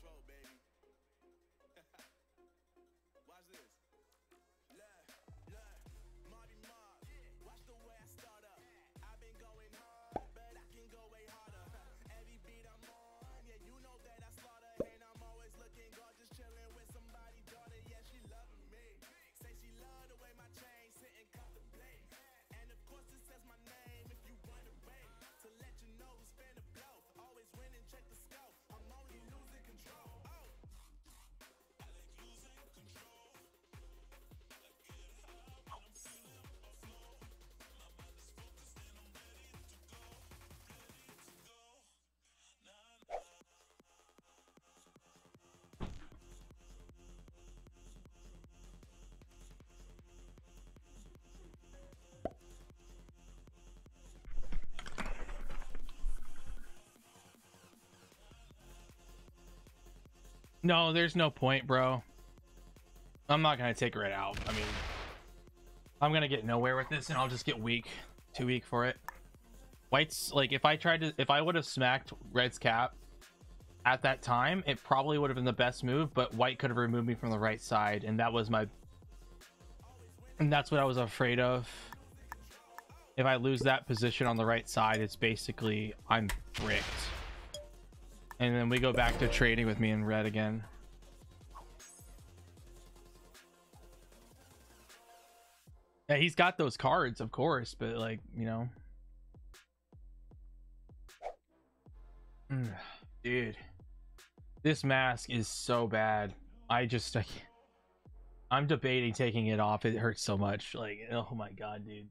E: Control, baby.
A: No, there's no point, bro. I'm not gonna take Red out. I mean, I'm gonna get nowhere with this, and I'll just get weak, too weak for it. White's like, if I tried to, if I would have smacked Red's cap at that time, it probably would have been the best move. But White could have removed me from the right side, and that was my, and that's what I was afraid of. If I lose that position on the right side, it's basically I'm bricked. And then we go back to trading with me in red again. Yeah, he's got those cards, of course, but like, you know. Dude. This mask is so bad. I just like I'm debating taking it off. It hurts so much. Like, oh my god, dude.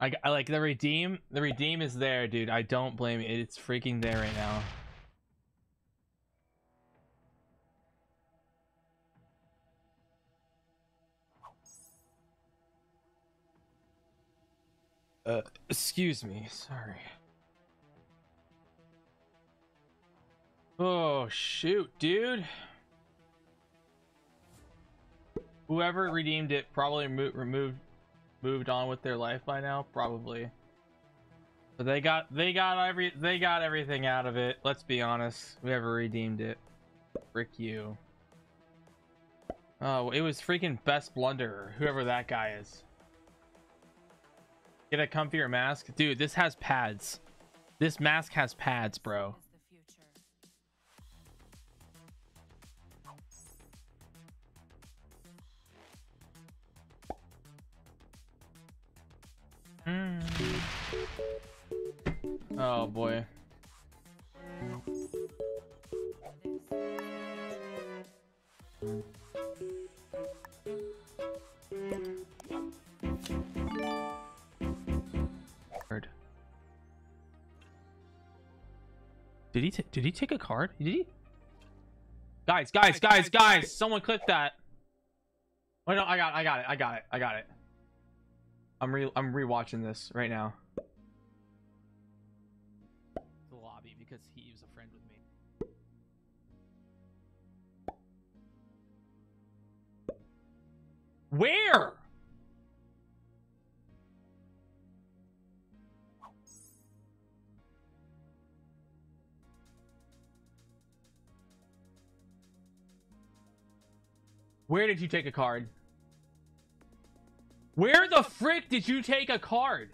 A: I, I like the redeem. The redeem is there, dude. I don't blame it. It's freaking there right now. Uh, excuse me. Sorry. Oh shoot, dude. Whoever redeemed it probably mo- removed moved on with their life by now, probably. But they got they got every they got everything out of it. Let's be honest. We Whoever redeemed it, frick you. Oh, it was freaking best blunderer, whoever that guy is. Get a comfier mask, dude. This has pads. This mask has pads, bro. Mm. Oh boy. Card. Did he? did he take a card? Did he? Guys, guys, guys, guys! Someone click that. Oh no, I got, I got it, I got it, I got it. I'm re I'm rewatching this right now. The lobby because he was a friend with me. Where? Where did you take a card? Where the frick did you take a card?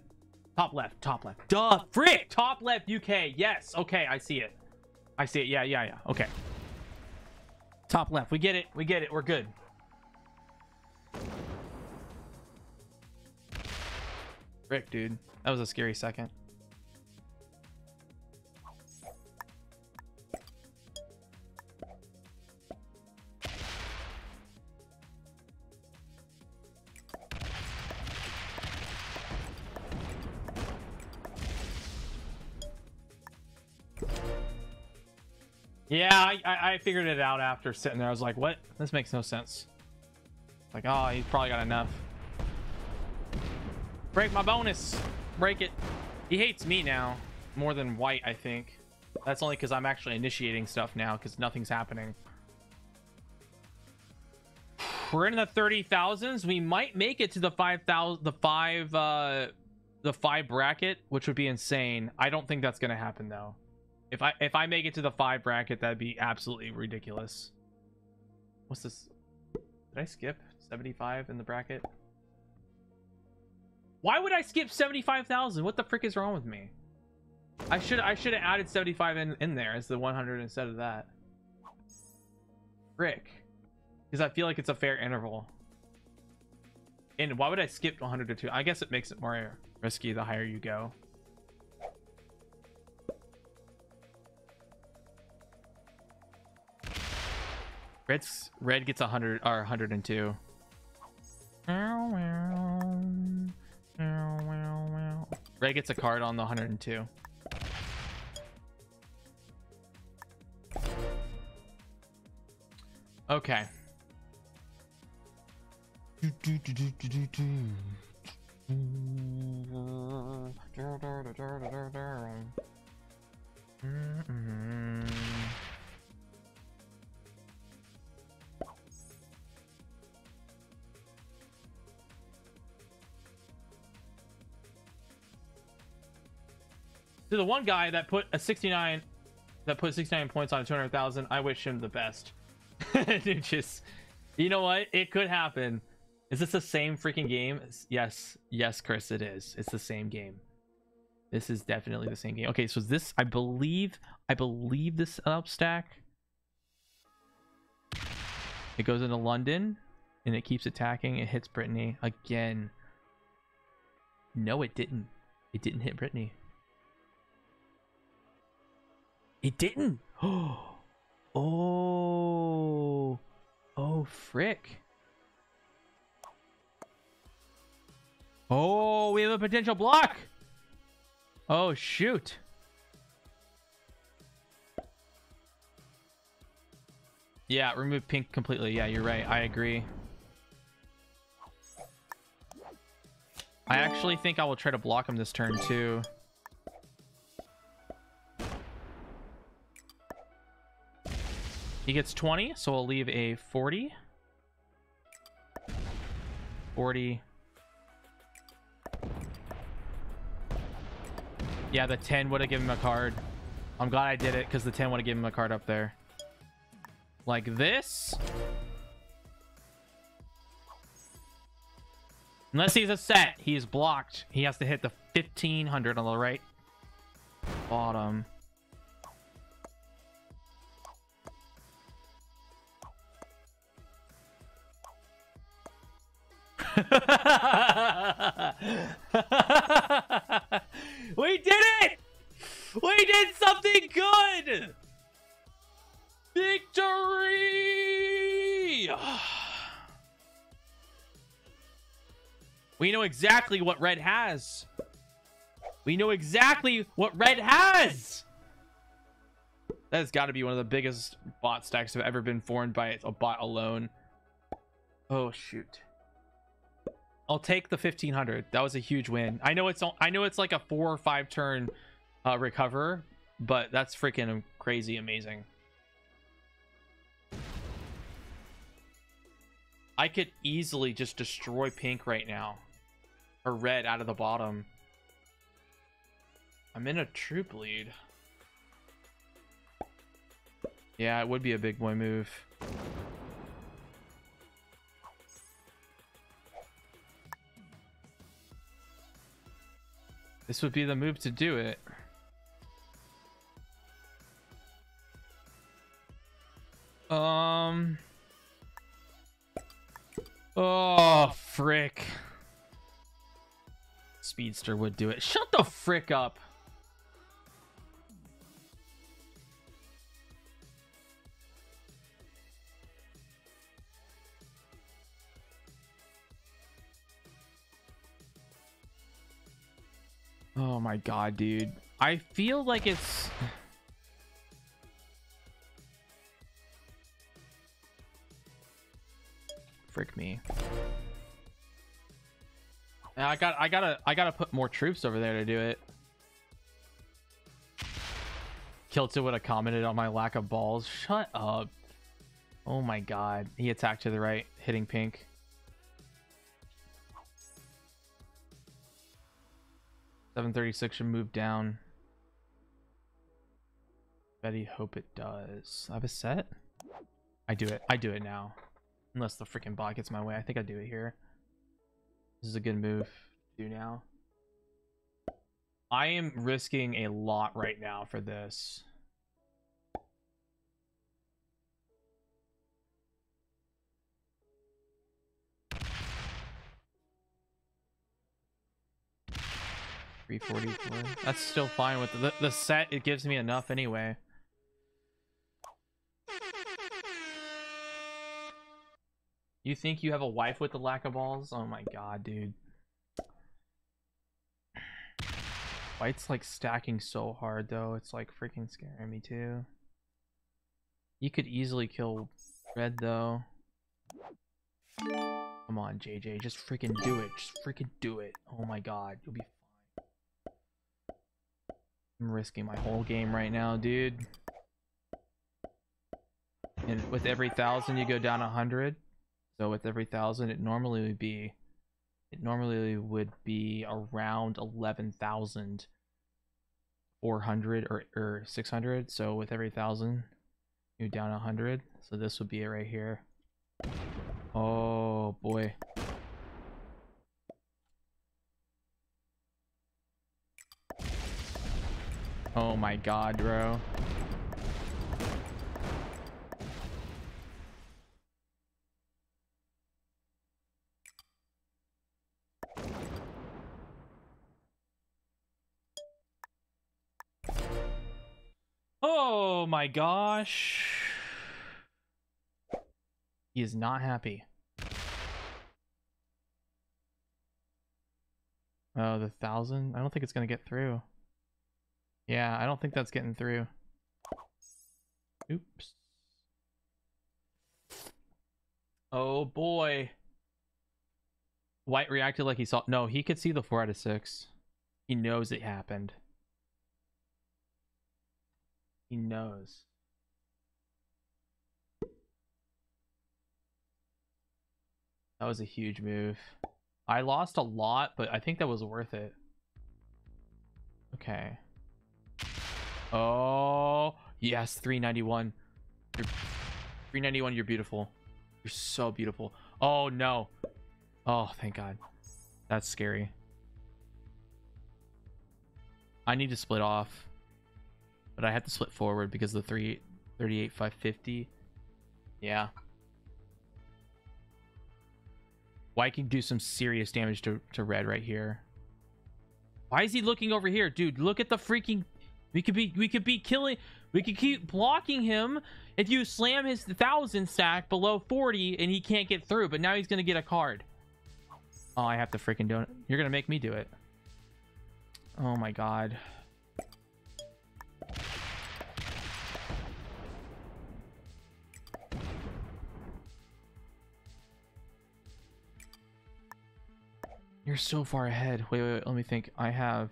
A: Top left, top left. Duh, frick! Top left, UK. Yes, okay, I see it. I see it. Yeah, yeah, yeah. Okay. Top left. We get it. We get it. We're good. Frick, dude. That was a scary second. I, I, figured it out after sitting there. I was like, what? This makes no sense. Like, oh, he's probably got enough. Break my bonus. Break it. He hates me now more than White, I think. That's only because I'm actually initiating stuff now because nothing's happening. We're in the thirty thousands. We might make it to the five thousand, the five, uh, the five bracket, which would be insane. I don't think that's gonna happen though. If I if I make it to the five bracket, that'd be absolutely ridiculous. What's this? Did I skip seventy five in the bracket? Why would I skip seventy five thousand? What the frick is wrong with me? I should I should have added 75 in, in there as the 100 instead of that. Frick. Because I feel like it's a fair interval. And why would I skip 100 to 2? I guess it makes it more risky the higher you go. Red's red gets a 100 or 102. Red gets a card on the 102. Okay. To the one guy that put a 69 that put 69 points on 200,000, I wish him the best. [LAUGHS] Dude, just you know what? It could happen. Is this the same freaking game? Yes, yes, Chris, it is. It's the same game. This is definitely the same game. Okay, so this, I believe, I believe this up stack. It goes into London, and it keeps attacking. It hits Brittany again. No, it didn't. It didn't hit Brittany. It didn't. [GASPS] Oh. Oh, frick. Oh, we have a potential block. Oh, shoot. Yeah, remove pink completely. Yeah, you're right. I agree. I actually think I will try to block him this turn too. He gets 20, so I'll leave a 40. 40. Yeah, the 10 would have given him a card. I'm glad I did it because the 10 would have given him a card up there. Like this. Unless he's a set, he's blocked. He has to hit the 1500 on the right bottom. [LAUGHS] we did it! We did something good! Victory! [SIGHS] We know exactly what red has. We know exactly what red has. That has got to be one of the biggest bot stacks have ever been formed by a bot alone. Oh shoot. I'll take the 1500. That was a huge win. I know it's I know it's like a 4 or 5 turn uh recover, but that's freaking crazy amazing. I could easily just destroy pink right now. Or red out of the bottom. I'm in a troop lead. Yeah, it would be a big boy move. This would be the move to do it. Um. Oh, frick. Speedster would do it. Shut the frick up. Oh my god, dude. I feel like it's... Frick me. I got I gotta I gotta put more troops over there to do it. Kilta would have commented on my lack of balls. Shut up. Oh my god. He attacked to the right, hitting pink. Seven thirty six should move down. Betty hope it does. I have a set? I do it. I do it now. Unless the freaking bot gets my way. I think I do it here. This is a good move to do now. I am risking a lot right now for this. Three forty four. That's still fine with the the set. It gives me enough anyway. You think you have a wife with the lack of balls? Oh my god, dude. White's like stacking so hard though. It's like freaking scaring me too. You could easily kill red though. Come on, JJ. Just freaking do it. Just freaking do it. Oh my god. You'll be. I'm risking my whole game right now, dude. And with every thousand, you go down a hundred. So with every thousand, it normally would be, it normally would be around eleven thousand four hundred or or six hundred. So with every thousand, you down a hundred. So this would be it right here. Oh boy. Oh my god, bro. Oh my gosh. He is not happy. Oh, the thousand? I don't think it's gonna get through. Yeah, I don't think that's getting through. Oops. Oh boy. White reacted like he saw. No, he could see the four out of six. He knows it happened. He knows. That was a huge move. I lost a lot, but I think that was worth it. Okay. Oh, yes, 391. You're 391, you're beautiful. You're so beautiful. Oh, no. Oh, thank God. That's scary. I need to split off. But I have to split forward because the 3 38 550. Yeah. White can do some serious damage to, to red right here. Why is he looking over here? Dude, look at the freaking we could be we could be killing we could keep blocking him if you slam his thousand stack below 40 and he can't get through, but now he's gonna get a card. Oh, I have to freaking do it. You're gonna make me do it. Oh my god. You're so far ahead. Wait, wait, wait, let me think. I have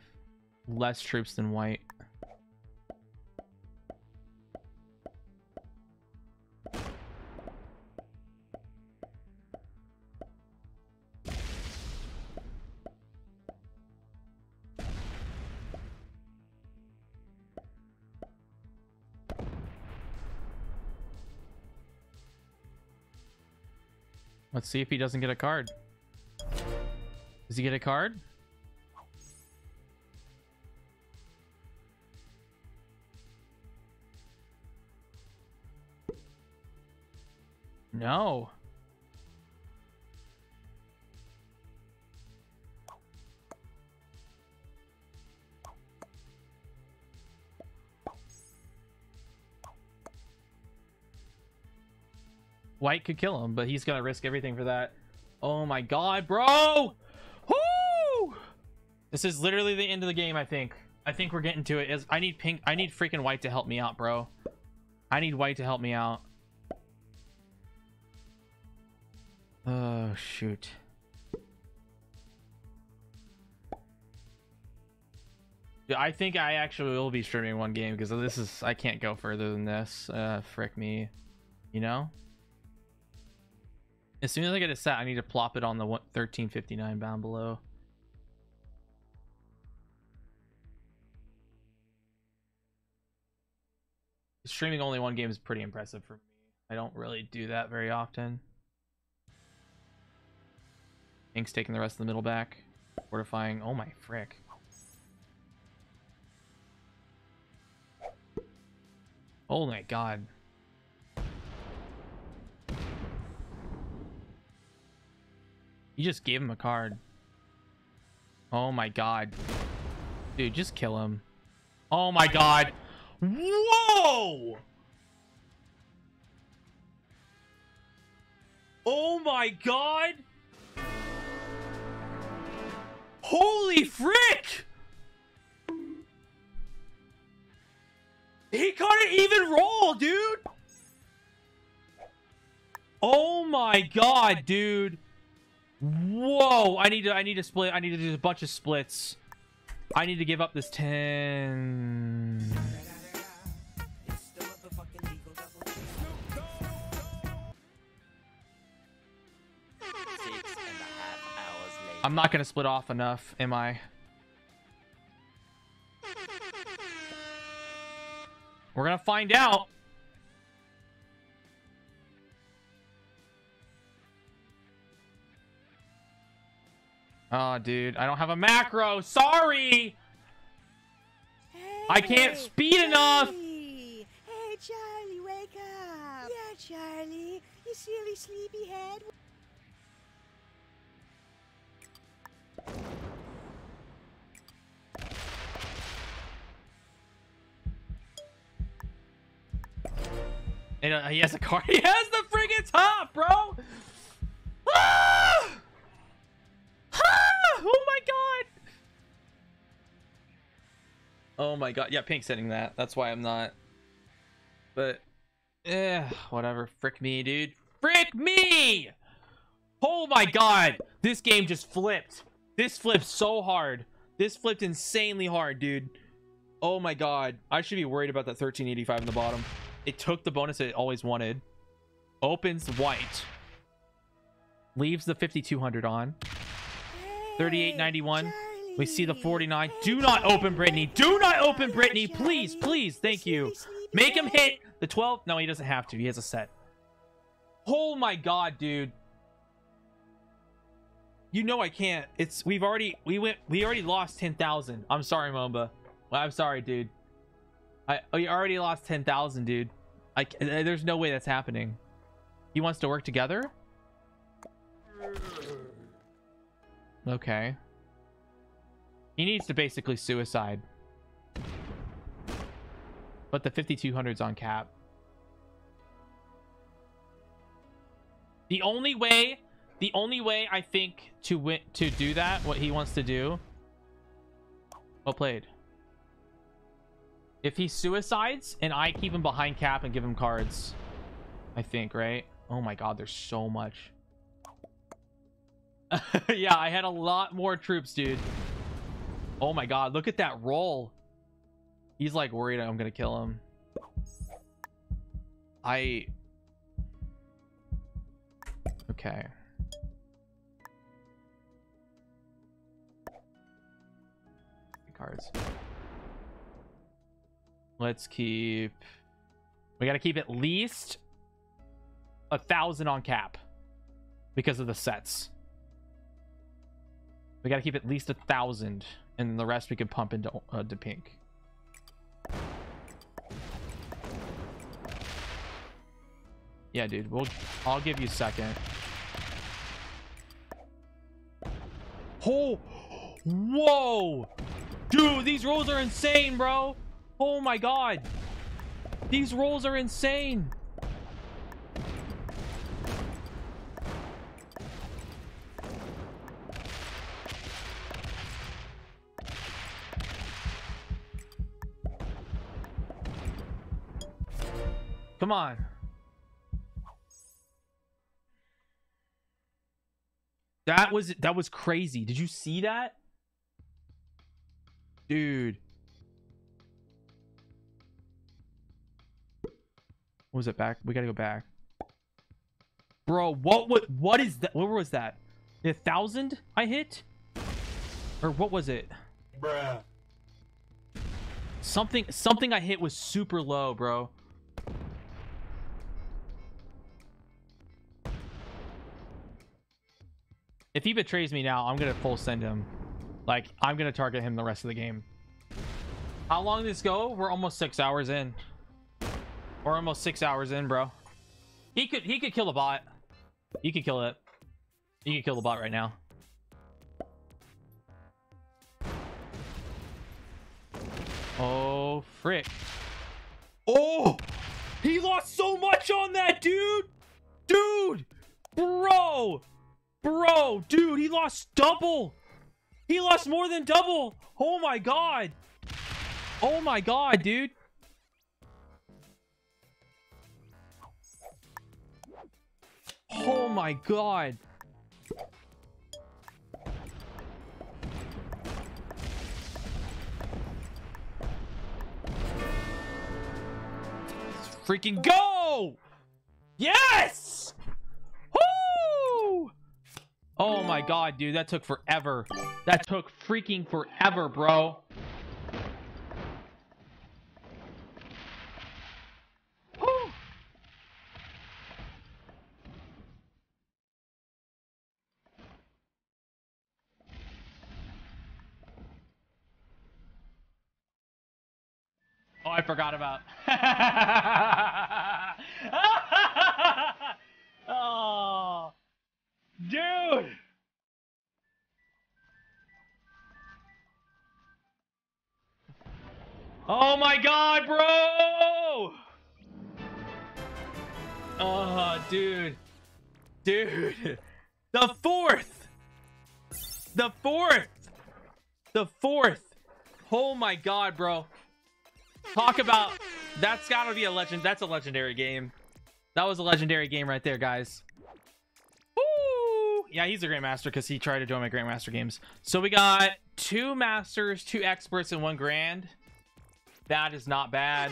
A: less troops than white. Let's see if he doesn't get a card. Does he get a card? No. White could kill him, but he's gonna risk everything for that. Oh my god, bro! Woo! This is literally the end of the game, I think. I think we're getting to it. Is I need pink I need freaking white to help me out, bro. I need white to help me out. Oh shoot. I think I actually will be streaming one game because this is I can't go further than this. Uh frick me. You know? As soon as I get a set, I need to plop it on the 1359 down below. Streaming only one game is pretty impressive for me. I don't really do that very often. Ink's taking the rest of the middle back. Fortifying. Oh my frick. Oh my god. You just gave him a card. Oh my god. Dude, just kill him. Oh my god. Whoa! Oh my god! Holy frick! He caught an even roll, dude! Oh my god, dude. Whoa! I need to I need to split. I need to do a bunch of splits. I need to give up this 10.
F: Six and a half hours later.
A: I'm not gonna split off enough, am I? We're gonna find out. Oh, dude, I don't have a macro. Sorry. I can't speed enough.
G: Hey, hey, Charlie, wake up! Yeah, Charlie, you silly sleepyhead.
A: And uh, he has a card. [LAUGHS] He has the friggin' top, bro. Oh my god. Yeah, pink setting that. That's why I'm not. But, eh, whatever. Frick me, dude. Frick me! Oh my god. This game just flipped. This flipped so hard. This flipped insanely hard, dude. Oh my god. I should be worried about that 1385 in the bottom. It took the bonus it always wanted. Opens white. Leaves the 5200 on. 3891. We see the 49. Do not open Brittany. Do not open Brittany. Please, please. Thank you. Make him hit the 12. No, he doesn't have to. He has a set. Oh my god, dude. You know I can't. It's we've already we went we already lost 10,000. I'm sorry, Momba. I'm sorry, dude. I we already lost 10,000, dude. Uh, there's no way that's happening. He wants to work together? Okay. He needs to basically suicide. But the 5200's on cap. The only way, the only way I think to win to do that, what he wants to do. Well played. If he suicides and I keep him behind cap and give him cards, I think, right? Oh my god, there's so much. [LAUGHS] yeah, I had a lot more troops, dude. Oh my god, look at that roll. He's like worried I'm gonna kill him. I. Okay. Cards. Let's keep. We gotta keep at least a thousand on cap because of the sets. We gotta keep at least a thousand, and then the rest we can pump into uh, to pink. Yeah, dude. We'll. I'll give you second. Oh, whoa, dude! These rolls are insane, bro. Oh my god, these rolls are insane. Come on. That was that was crazy. Did you see that? Dude. What was it back? We gotta go back. Bro, what what what is that? What was that? A thousand I hit? Or what was it?
E: Bruh.
A: Something something I hit was super low, bro. If he betrays me now, I'm gonna full send him. Like, I'm gonna target him the rest of the game. How long did this go? We're almost six hours in. We're almost six hours in, bro. He could he could kill the bot. He could kill it. He could kill the bot right now. Oh, frick. Oh! He lost so much on that, dude! Dude! Bro! Bro, dude, he lost double! He lost more than double! Oh my god! Oh my god, dude! Oh my god! freaking go! Yes! Oh my god, dude, that took forever. That took freaking forever, bro. Oh, I forgot about. [LAUGHS] Oh my god, bro! Oh, dude. Dude. The fourth! The fourth! The fourth! Oh my god, bro. Talk about that's gotta be a legend. That's a legendary game. That was a legendary game right there, guys. Woo! Yeah, he's a grandmaster because he tried to join my grandmaster games. So we got two masters, two experts, and one grand. That is not bad.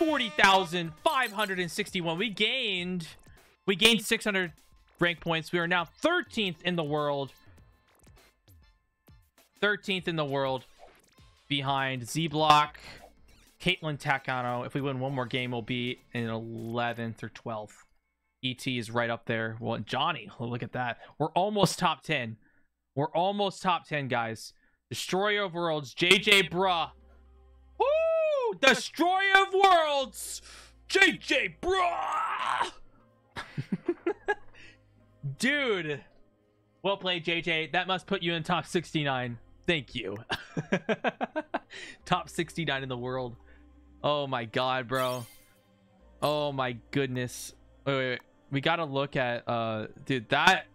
A: 40,561. We gained we gained 600 rank points. We are now 13th in the world. 13th in the world behind Z Block, Caitlin Takano. If we win one more game, we'll be in 11th or 12th. ET is right up there. Well, Johnny, [LAUGHS] look at that. We're almost top 10. We're almost top 10, guys. Destroyer of Worlds, JJ Bruh. Destroyer of Worlds, JJ Bruh. [LAUGHS] Dude. Well played, JJ. That must put you in top 69. Thank you. [LAUGHS] top 69 in the world. Oh my god, bro. Oh my goodness. Wait, wait, wait. We gotta look at uh dude that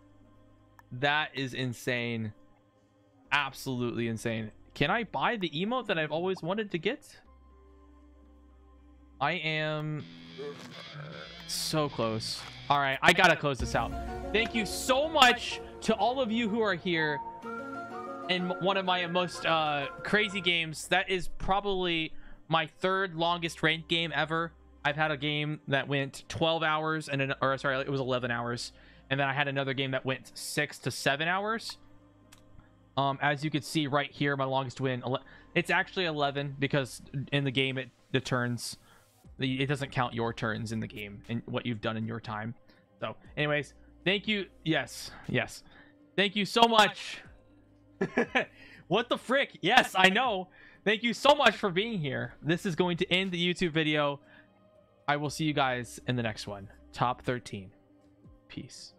A: that is insane. Absolutely insane. Can I buy the emote that I've always wanted to get? I am so close. All right, I gotta close this out. Thank you so much to all of you who are here in one of my most uh, crazy games. That is probably my third longest ranked game ever. I've had a game that went 12 hours and an, or sorry, it was 11 hours, and then I had another game that went six to seven hours. Um, as you can see right here, my longest win, it's actually 11 because in the game it the turns, it doesn't count your turns in the game and what you've done in your time. So, anyways, thank you. Yes, yes, thank you so much. [LAUGHS] what the frick? Yes, I know. Thank you so much for being here. This is going to end the YouTube video. I will see you guys in the next one. Top 13. Peace.